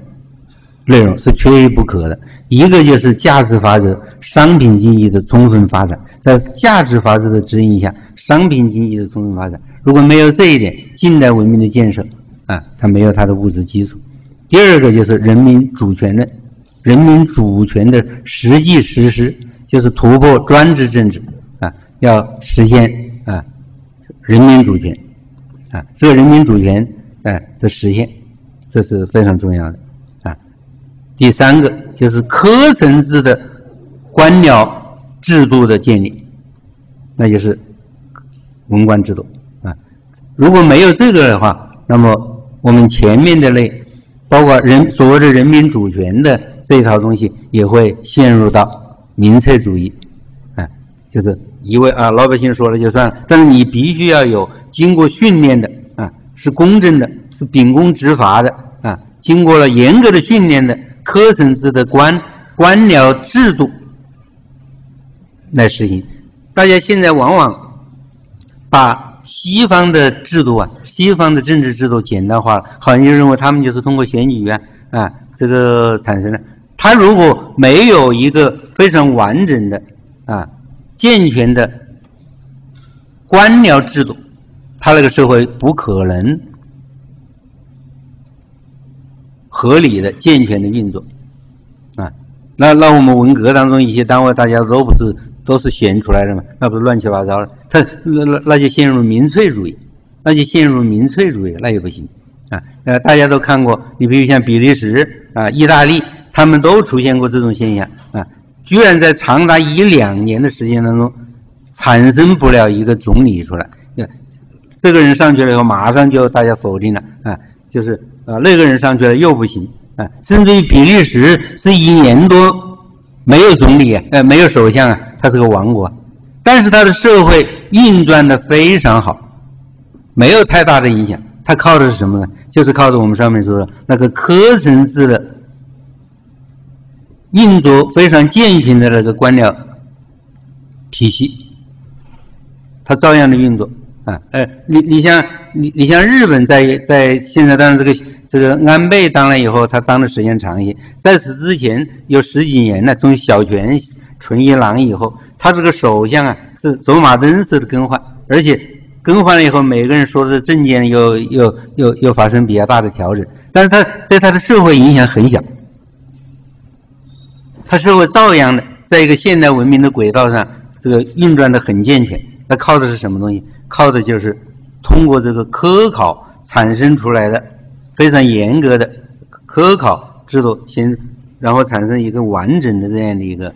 内容是缺一不可的，一个就是价值法则、商品经济的充分发展，在价值法则的指引下，商品经济的充分发展。如果没有这一点，近代文明的建设啊，它没有它的物质基础。第二个就是人民主权论，人民主权的实际实施，就是突破专制政治啊，要实现人民主权啊，这个人民主权哎的实现，这是非常重要的啊。第三个就是科层制的官僚制度的建立，那就是文官制度啊。如果没有这个的话，那么我们前面的类，包括人所谓的人民主权的这一套东西，也会陷入到民粹主义，啊，就是一位啊老百姓说了就算，但是你必须要有经过训练的啊，是公正的，是秉公执法的啊，经过了严格的训练的科层制的官官僚制度来实行。大家现在往往把西方的制度啊，西方的政治制度简单化了，好像就认为他们就是通过选举啊啊这个产生的。他如果没有一个非常完整的啊健全的官僚制度，他那个社会不可能合理的、健全的运作啊。那那我们文革当中一些单位，大家都不是都是选出来的嘛？那不是乱七八糟的？他那那那就陷入民粹主义，那就陷入民粹主义，那也不行啊。呃，大家都看过，你比如像比利时啊、意大利，他们都出现过这种现象啊，居然在长达一两年的时间当中，产生不了一个总理出来。这个人上去了以后，马上就大家否定了啊，就是啊那个人上去了又不行啊，甚至于比利时是一年多没有总理，呃没有首相啊，它是个王国，但是它的社会运转的非常好，没有太大的影响。它靠的是什么呢？就是靠着我们上面说的那个科层制的运作非常健全的那个官僚体系，它照样的运作。啊，呃，你你像你你像日本在在现在当然这个这个安倍当了以后，他当的时间长一些，在此之前有十几年呢，从小泉纯一郎以后，他这个首相啊是走马灯似的更换，而且更换了以后，每个人说的政见又又又又发生比较大的调整，但是他对他的社会影响很小，它社会照样的在一个现代文明的轨道上，这个运转的很健全，那靠的是什么东西？靠的就是通过这个科考产生出来的非常严格的科考制度，先然后产生一个完整的这样的一个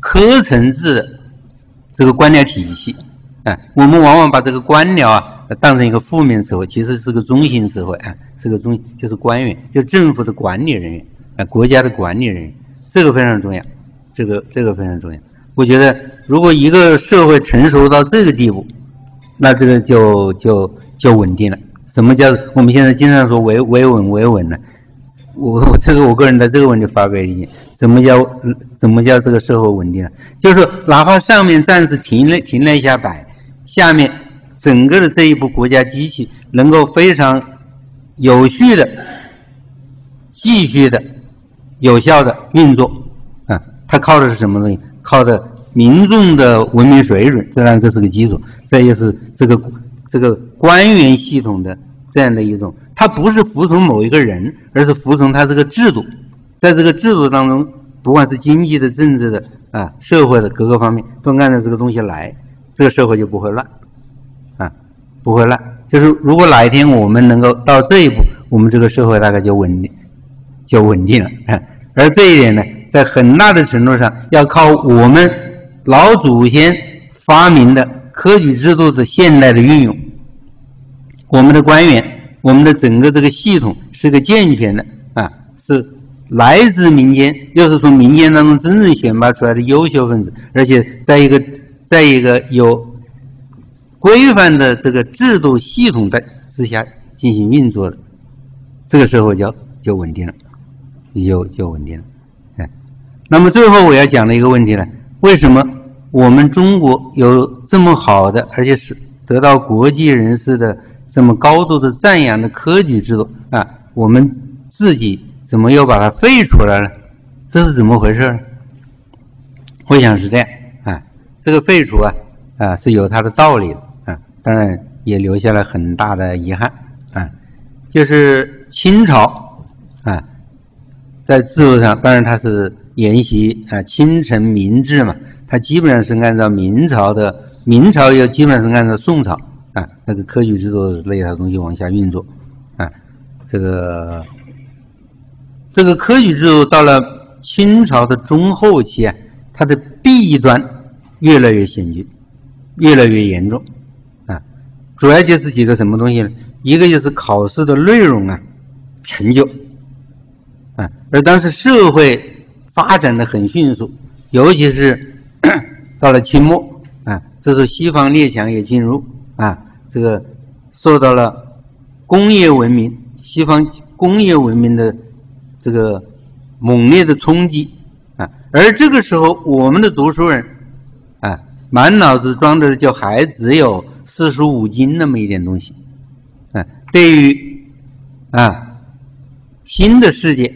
科层制的这个官僚体系。啊，我们往往把这个官僚啊当成一个负面词汇，其实是个中性词汇啊，是个中就是官员，就政府的管理人员啊，国家的管理人员，这个非常重要，这个这个非常重要。我觉得，如果一个社会成熟到这个地步，那这个就就就稳定了。什么叫我们现在经常说维维稳维稳呢？我我这个我个人在这个问题发表意见。怎么叫怎么叫这个社会稳定了？就是哪怕上面暂时停了停了一下摆，下面整个的这一部国家机器能够非常有序的、继续的、有效的运作啊。它靠的是什么东西？靠的。民众的文明水准，当然这是个基础。再就是这个这个官员系统的这样的一种，它不是服从某一个人，而是服从他这个制度。在这个制度当中，不管是经济的、政治的啊、社会的各个方面，都按照这个东西来，这个社会就不会乱啊，不会乱。就是如果哪一天我们能够到这一步，我们这个社会大概就稳定，就稳定了。而这一点呢，在很大的程度上要靠我们。老祖先发明的科举制度的现代的运用，我们的官员，我们的整个这个系统是个健全的啊，是来自民间，又是从民间当中真正选拔出来的优秀分子，而且在一个在一个有规范的这个制度系统的之下进行运作的，这个社会就就稳定了，就就稳定了。哎，那么最后我要讲的一个问题呢？为什么我们中国有这么好的，而且是得到国际人士的这么高度的赞扬的科举制度啊？我们自己怎么又把它废除了呢？这是怎么回事呢？我想是这样啊，这个废除啊啊是有它的道理的啊，当然也留下了很大的遗憾啊，就是清朝，在制度上当然它是。沿袭啊，清臣明制嘛，它基本上是按照明朝的，明朝又基本上是按照宋朝啊，那个科举制度那一套东西往下运作，啊，这个这个科举制度到了清朝的中后期啊，它的弊端越来越显著，越来越严重，啊，主要就是几个什么东西呢？一个就是考试的内容啊，陈旧，啊，而当时社会发展的很迅速，尤其是 到了清末啊，这时候西方列强也进入。啊，这个受到了工业文明、西方工业文明的这个猛烈的冲击啊，而这个时候，我们的读书人啊，满脑子装的就还只有四书五经那么一点东西啊，对于啊新的世界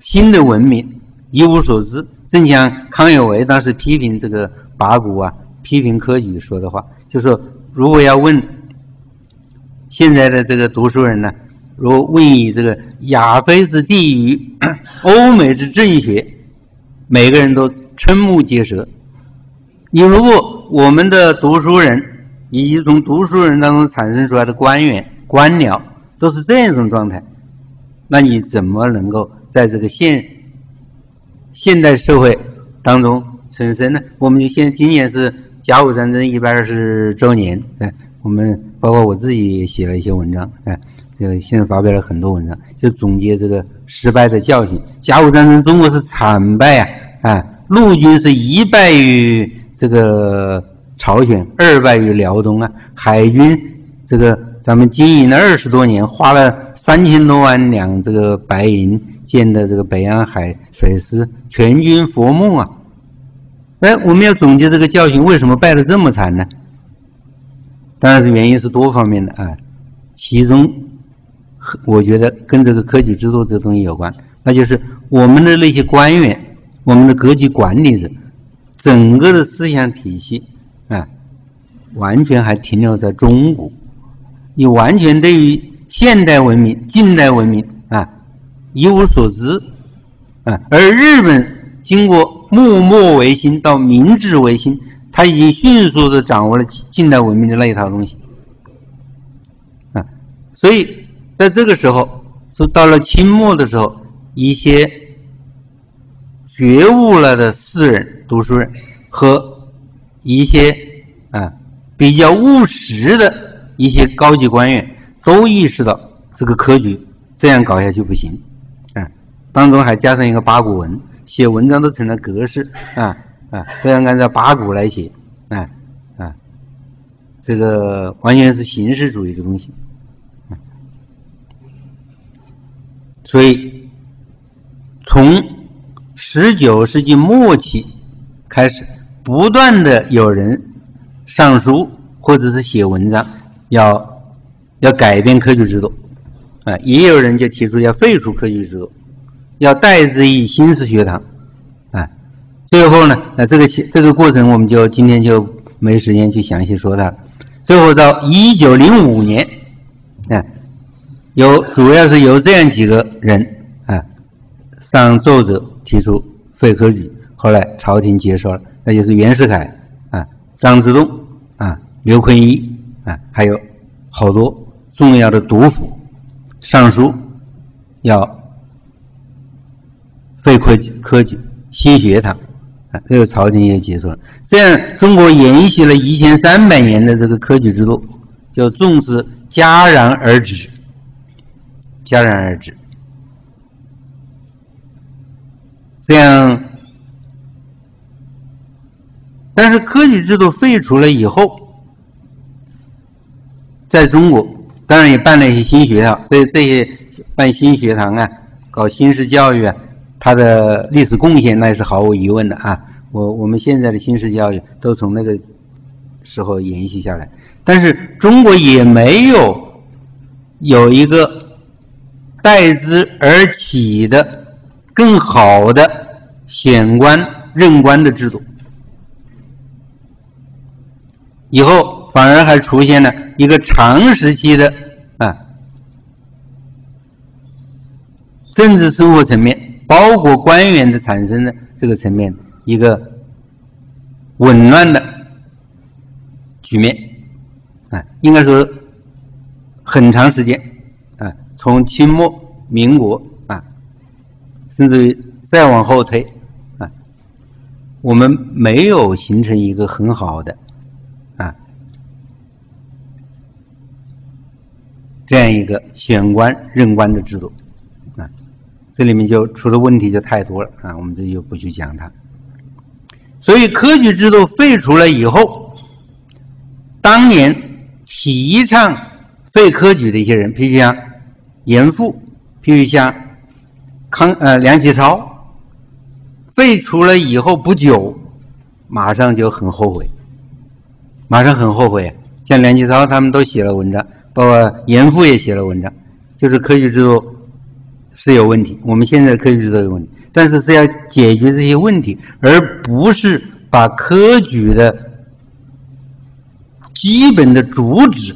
新的文明一无所知。正像康有为当时批评这个八股啊，批评科举说的话，就说。如果要问现在的这个读书人呢，如果问以这个亚非之地域、欧美之政学，每个人都瞠目结舌。你如果我们的读书人以及从读书人当中产生出来的官员、官僚都是这样一种状态，那你怎么能够在这个现现代社会当中存生呢？我们就现今年是。甲午战争一百二十周年，哎，我们包括我自己也写了一些文章，哎，呃，现在发表了很多文章，就总结这个失败的教训。甲午战争中国是惨败啊，啊，陆军是一败于这个朝鲜，二败于辽东啊，海军这个咱们经营了二十多年，花了三千多万两这个白银建的这个北洋海水师，全军覆没啊。哎，我们要总结这个教训，为什么败得这么惨呢？当然是原因是多方面的啊，其中我觉得跟这个科举制度这东西有关，那就是我们的那些官员，我们的各级管理者，整个的思想体系啊，完全还停留在中国，你完全对于现代文明、近代文明一无所知啊，而日本经过。幕末维新到明治维新，他已经迅速的掌握了近代文明的那一套东西，啊，所以在这个时候，说到了清末的时候，一些觉悟了的士人、读书人和一些啊比较务实的一些高级官员，都意识到这个科举这样搞下去不行，当中还加上一个八股文。写文章都成了格式啊啊，都要按照八股来写啊啊，这个完全是形式主义的东西。所以，从十九世纪末期开始，不断的有人上书或者是写文章，要要改变科举制度啊，也有人就提出要废除科举制度。要代之以新式学堂，啊，最后呢，那这个这个过程我们就今天就没时间去详细说它。最后到一九零五年，啊，有主要是由这样几个人啊上奏折提出废科举，后来朝廷接受了，那就是袁世凯啊、张之洞啊、刘坤一啊，还有好多重要的督府上书要。废科，科举新学堂，啊，这个朝廷也结束了。这样，中国沿袭了一千三百年的这个科举制度，就重视戛然而止，戛然而止。这样，但是科举制度废除了以后，在中国当然也办了一些新学校，这这些办新学堂啊，搞新式教育啊。他的历史贡献那是毫无疑问的啊！我我们现在的新式教育都从那个时候延续下来，但是中国也没有有一个代之而起的更好的选官任官的制度，以后反而还出现了一个长时期的啊政治生活层面。包括官员的产生的这个层面，一个紊乱的局面，啊，应该说很长时间啊，从清末民国啊，甚至于再往后推啊，我们没有形成一个很好的啊这样一个选官任官的制度，这里面就出的问题就太多了啊，我们这就不去讲它。所以科举制度废除了以后，当年提倡废科举的一些人，譬如像严复，譬如像康呃梁启超，废除了以后不久，马上就很后悔，马上很后悔。像梁启超他们都写了文章，包括严复也写了文章，就是科举制度是有问题，我们现在的科举制度有问题。但是是要解决这些问题，而不是把科举的基本的主旨，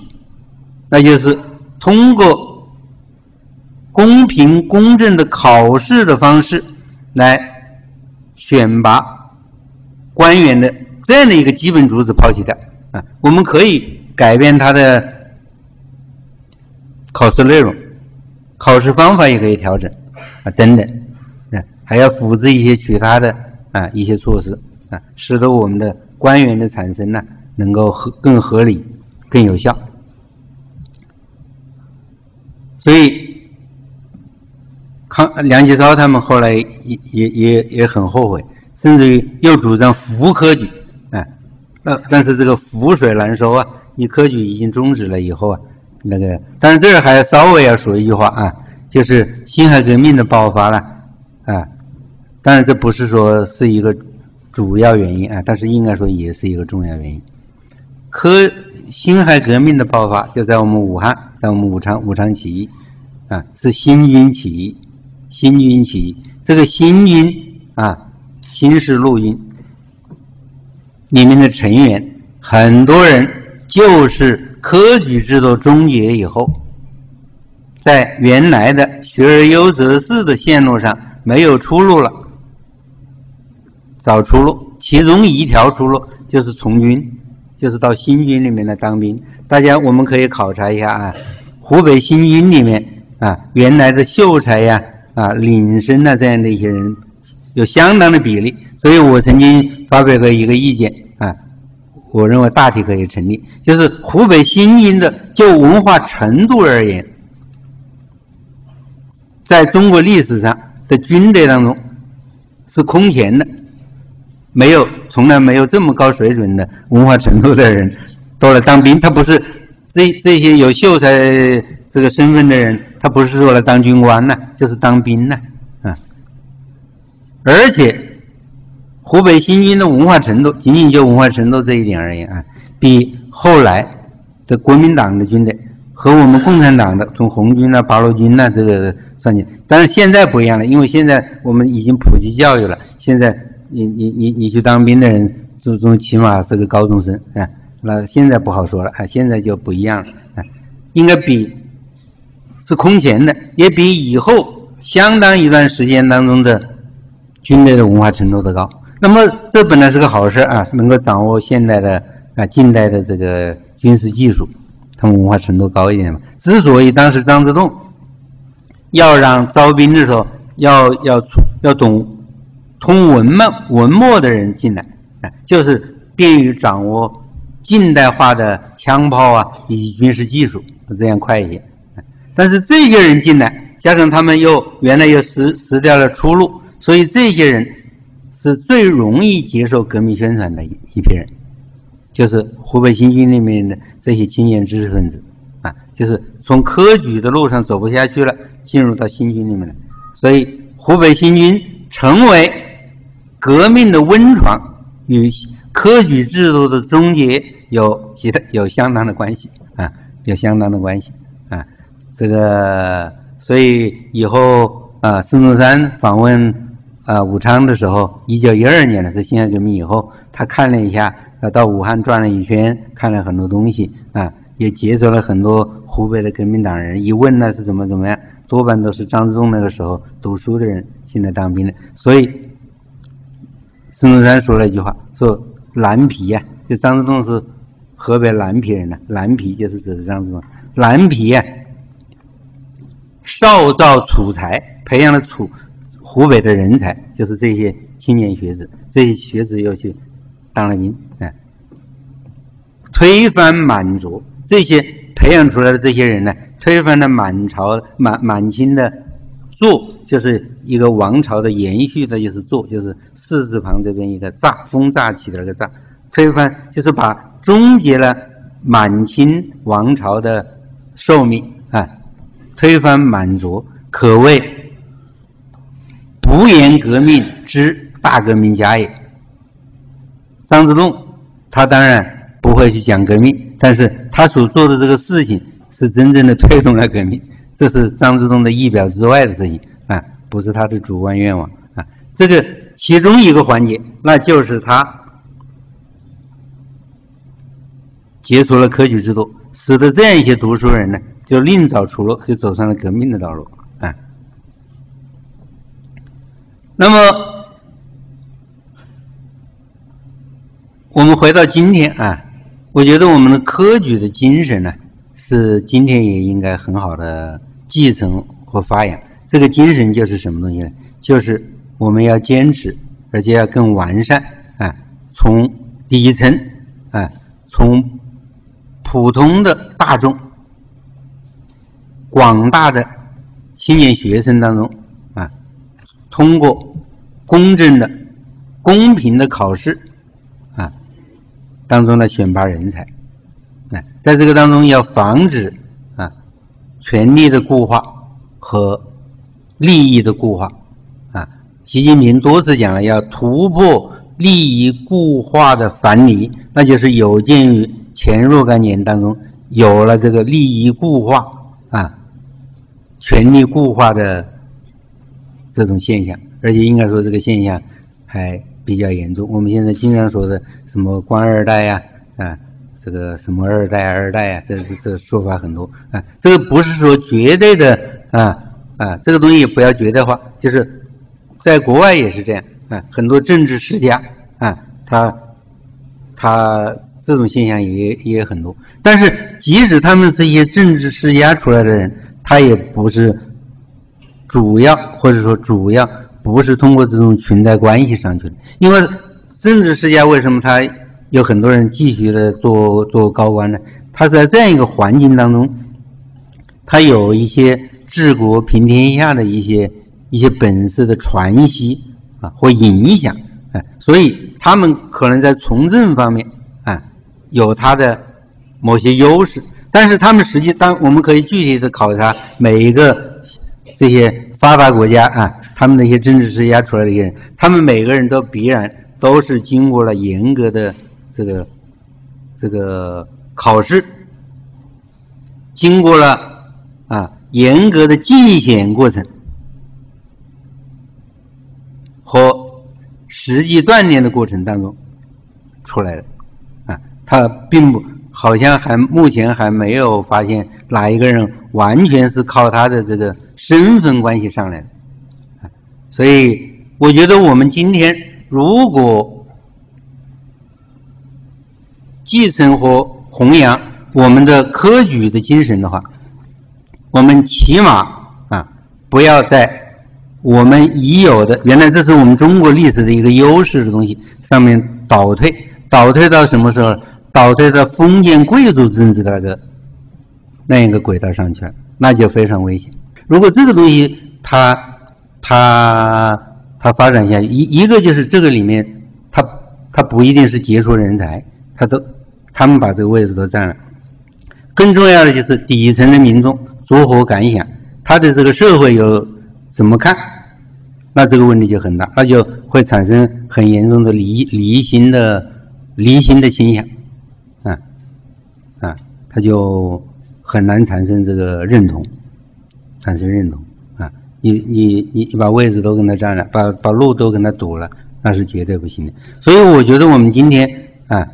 那就是通过公平公正的考试的方式来选拔官员的这样的一个基本主旨抛弃掉啊。我们可以改变它的考试内容，考试方法也可以调整啊，等等。啊还要辅助一些其他的啊一些措施啊，使得我们的官员的产生呢能够合更合理、更有效。所以康梁启超他们后来也也也也很后悔，甚至于又主张复科举啊。那但是这个覆水难收啊，你科举已经终止了以后啊，那个但是这儿还稍微要说一句话啊，就是辛亥革命的爆发了啊。当然，这不是说是一个主要原因啊，但是应该说也是一个重要原因。科辛亥革命的爆发就在我们武汉，在我们武昌武昌起义啊，是新军起义，新军起义。这个新军啊，新式陆军里面的成员，很多人就是科举制度终结以后，在原来的学而优则仕的线路上没有出路了。找出路，其中一条出路就是从军，就是到新军里面来当兵。大家我们可以考察一下啊，湖北新军里面啊，原来的秀才呀、啊领生啊这样的一些人，有相当的比例。所以我曾经发表过一个意见啊，我认为大体可以成立，就是湖北新军的就文化程度而言，在中国历史上的军队当中是空前的。没有，从来没有这么高水准的文化程度的人都来当兵。他不是这这些有秀才这个身份的人，他不是说来当军官呐，就是当兵呐，啊。而且湖北新军的文化程度，仅仅就文化程度这一点而言啊，比后来的国民党的军队和我们共产党的从红军呐、八路军呐这个算起，但是现在不一样了，因为现在我们已经普及教育了，现在。你你你你去当兵的人，最终起码是个高中生啊。那现在不好说了啊，现在就不一样了啊。应该比是空前的，也比以后相当一段时间当中的军队的文化程度的高。那么这本来是个好事啊，能够掌握现代的啊近代的这个军事技术，他们文化程度高一点嘛。之所以当时张之洞要让招兵的时候要要要懂。通文墨文墨的人进来，就是便于掌握近代化的枪炮啊以及军事技术，这样快一些。但是这些人进来，加上他们又原来又失失掉了出路，所以这些人是最容易接受革命宣传的一一批人，就是湖北新军里面的这些青年知识分子，啊，就是从科举的路上走不下去了，进入到新军里面来，所以湖北新军成为。革命的温床与科举制度的终结有其他有相当的关系啊，有相当的关系啊。这个所以以后啊，孙中山访问啊武昌的时候，一九一二年的是辛亥革命以后，他看了一下，到武汉转了一圈，看了很多东西啊，也接触了很多湖北的革命党人。一问呢是怎么怎么样，多半都是张之洞那个时候读书的人进来当兵的，所以。孙中山说了一句话，说蓝皮呀，这张之洞是河北蓝皮人呢，蓝皮就是指的张之洞，蓝皮啊，少造储才，培养了储湖北的人才，就是这些青年学子，这些学子又去当了兵，哎，推翻满族，这些培养出来的这些人呢，推翻了满朝满满清的做，就是一个王朝的延续的，就是做，就是四字旁这边一个乍，风乍起的那个乍，推翻就是把终结了满清王朝的寿命啊，推翻满族，可谓无言革命之大革命家也。张之洞他当然不会去讲革命，但是他所做的这个事情是真正的推动了革命。这是张之洞的意表之外的事情啊，不是他的主观愿望啊。这个其中一个环节，那就是他解除了科举制度，使得这样一些读书人呢，就另找出路，就走上了革命的道路啊。那么，我们回到今天啊，我觉得我们的科举的精神呢。是今天也应该很好的继承和发扬。这个精神就是什么东西呢？就是我们要坚持，而且要更完善啊！从底层啊，从普通的大众、广大的青年学生当中啊，通过公正的、公平的考试啊，当中来选拔人才。在这个当中，要防止啊权力的固化和利益的固化啊。习近平多次讲了，要突破利益固化的樊篱，那就是有鉴于前若干年当中有了这个利益固化啊、权力固化的这种现象，而且应该说这个现象还比较严重。我们现在经常说的什么官二代呀啊。这个什么二代二代啊，这这这说法很多啊。这个不是说绝对的啊啊，这个东西不要绝对化，就是在国外也是这样啊。很多政治世家啊，他他这种现象也也很多。但是即使他们是一些政治世家出来的人，他也不是主要或者说主要不是通过这种裙带关系上去的。因为政治世家为什么他？有很多人继续的做做高官呢，他在这样一个环境当中，他有一些治国平天下的一些一些本事的传习啊或影响啊，所以他们可能在从政方面啊有他的某些优势，但是他们实际当我们可以具体的考察每一个这些发达国家啊，他们那些政治世家出来的一些人，他们每个人都必然都是经过了严格的。这个这个考试经过了啊严格的竞选过程和实际锻炼的过程当中出来的啊，他并不好像还目前还没有发现哪一个人完全是靠他的这个身份关系上来的，所以我觉得我们今天如果继承和弘扬我们的科举的精神的话，我们起码啊，不要在我们已有的原来这是我们中国历史的一个优势的东西上面倒退，倒退到什么时候？倒退到封建贵族政治的那个那一个轨道上去了，那就非常危险。如果这个东西它它它发展下去，一一个就是这个里面，它它不一定是杰出人才，他都。他们把这个位置都占了，更重要的就是底层的民众作何感想？他的这个社会有怎么看？那这个问题就很大，那就会产生很严重的离离心的离心的倾向，啊啊，他就很难产生这个认同，产生认同啊！你你你你把位置都跟他占了，把把路都跟他堵了，那是绝对不行的。所以我觉得我们今天啊。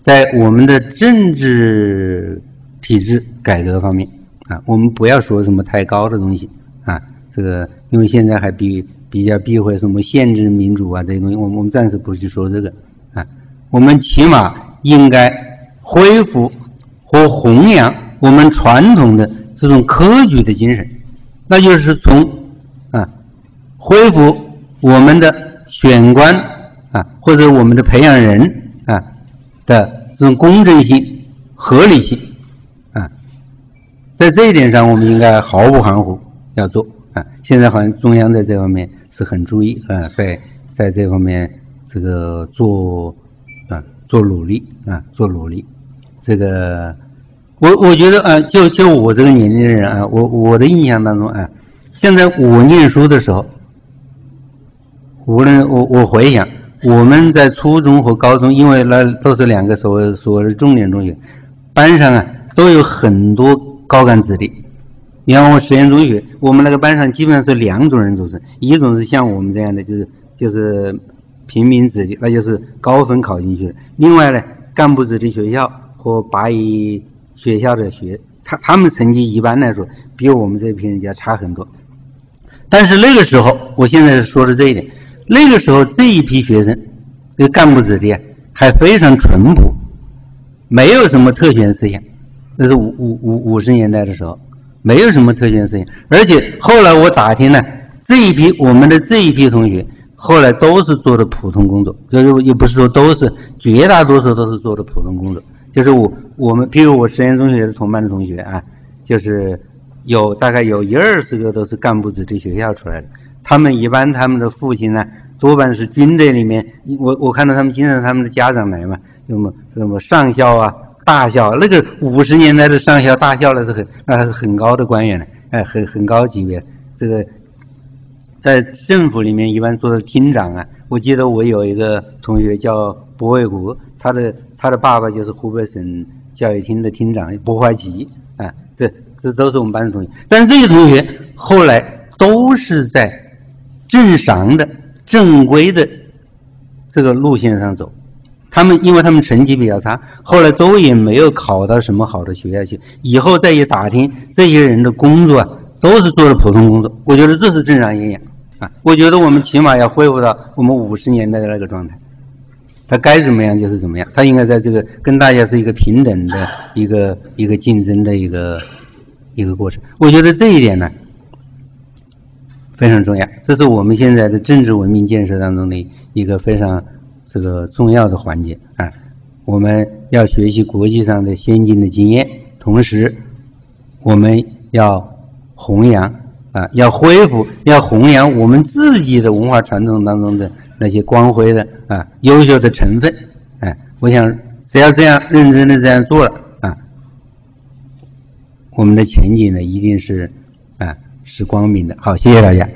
在我们的政治体制改革方面啊，我们不要说什么太高的东西啊，这个因为现在还比比较避讳什么限制民主啊这些东西，我们我们暂时不去说这个啊，我们起码应该恢复和弘扬我们传统的这种科举的精神，那就是从啊恢复我们的选官啊或者我们的培养人啊的这种公正性、合理性啊，在这一点上，我们应该毫不含糊要做啊。现在好像中央在这方面是很注意啊，在在这方面这个做啊做努力啊做努力。这个我我觉得啊，就就我这个年龄的人啊，我我的印象当中啊，现在我念书的时候，无论我我回想。我们在初中和高中，因为那都是两个所谓所谓的重点中学，班上啊都有很多高干子弟。你看我实验中学，我们那个班上基本上是两种人组成：一种是像我们这样的，就是就是平民子弟，那就是高分考进去的；另外呢，干部子弟学校和八一学校的学，他他们成绩一般来说比我们这批人家差很多。但是那个时候，我现在说的这一点。那个时候，这一批学生，这个干部子弟，还非常淳朴，没有什么特权思想。那是五五五五十年代的时候，没有什么特权思想。而且后来我打听呢，这一批我们的这一批同学，后来都是做的普通工作，就是也不是说都是，绝大多数都是做的普通工作。就是我我们，譬如我实验中学的同班的同学啊，就是有大概有一二十个都是干部子弟学校出来的。他们一般他们的父亲呢？多半是军队里面，我我看到他们经常他们的家长来嘛，什么什么上校啊、大校，那个五十年代的上校、大校那是很那还是很高的官员呢，哎，很很高级别。这个在政府里面一般做的厅长啊。我记得我有一个同学叫博卫国，他的他的爸爸就是湖北省教育厅的厅长博怀奇，啊，这这都是我们班的同学。但是这些同学后来都是在正常的。正规的这个路线上走，他们因为他们成绩比较差，后来都也没有考到什么好的学校去。以后再一打听，这些人的工作啊，都是做的普通工作。我觉得这是正常现象啊。我觉得我们起码要恢复到我们五十年代的那个状态，他该怎么样就是怎么样，他应该在这个跟大家是一个平等的一个一个竞争的一个一个过程。我觉得这一点呢。非常重要，这是我们现在的政治文明建设当中的一个非常这个重要的环节啊！我们要学习国际上的先进的经验，同时我们要弘扬啊，要恢复，要弘扬我们自己的文化传统当中的那些光辉的啊、优秀的成分。哎，我想只要这样认真的这样做了啊，我们的前景呢一定是啊。是光明的。好，谢谢大家。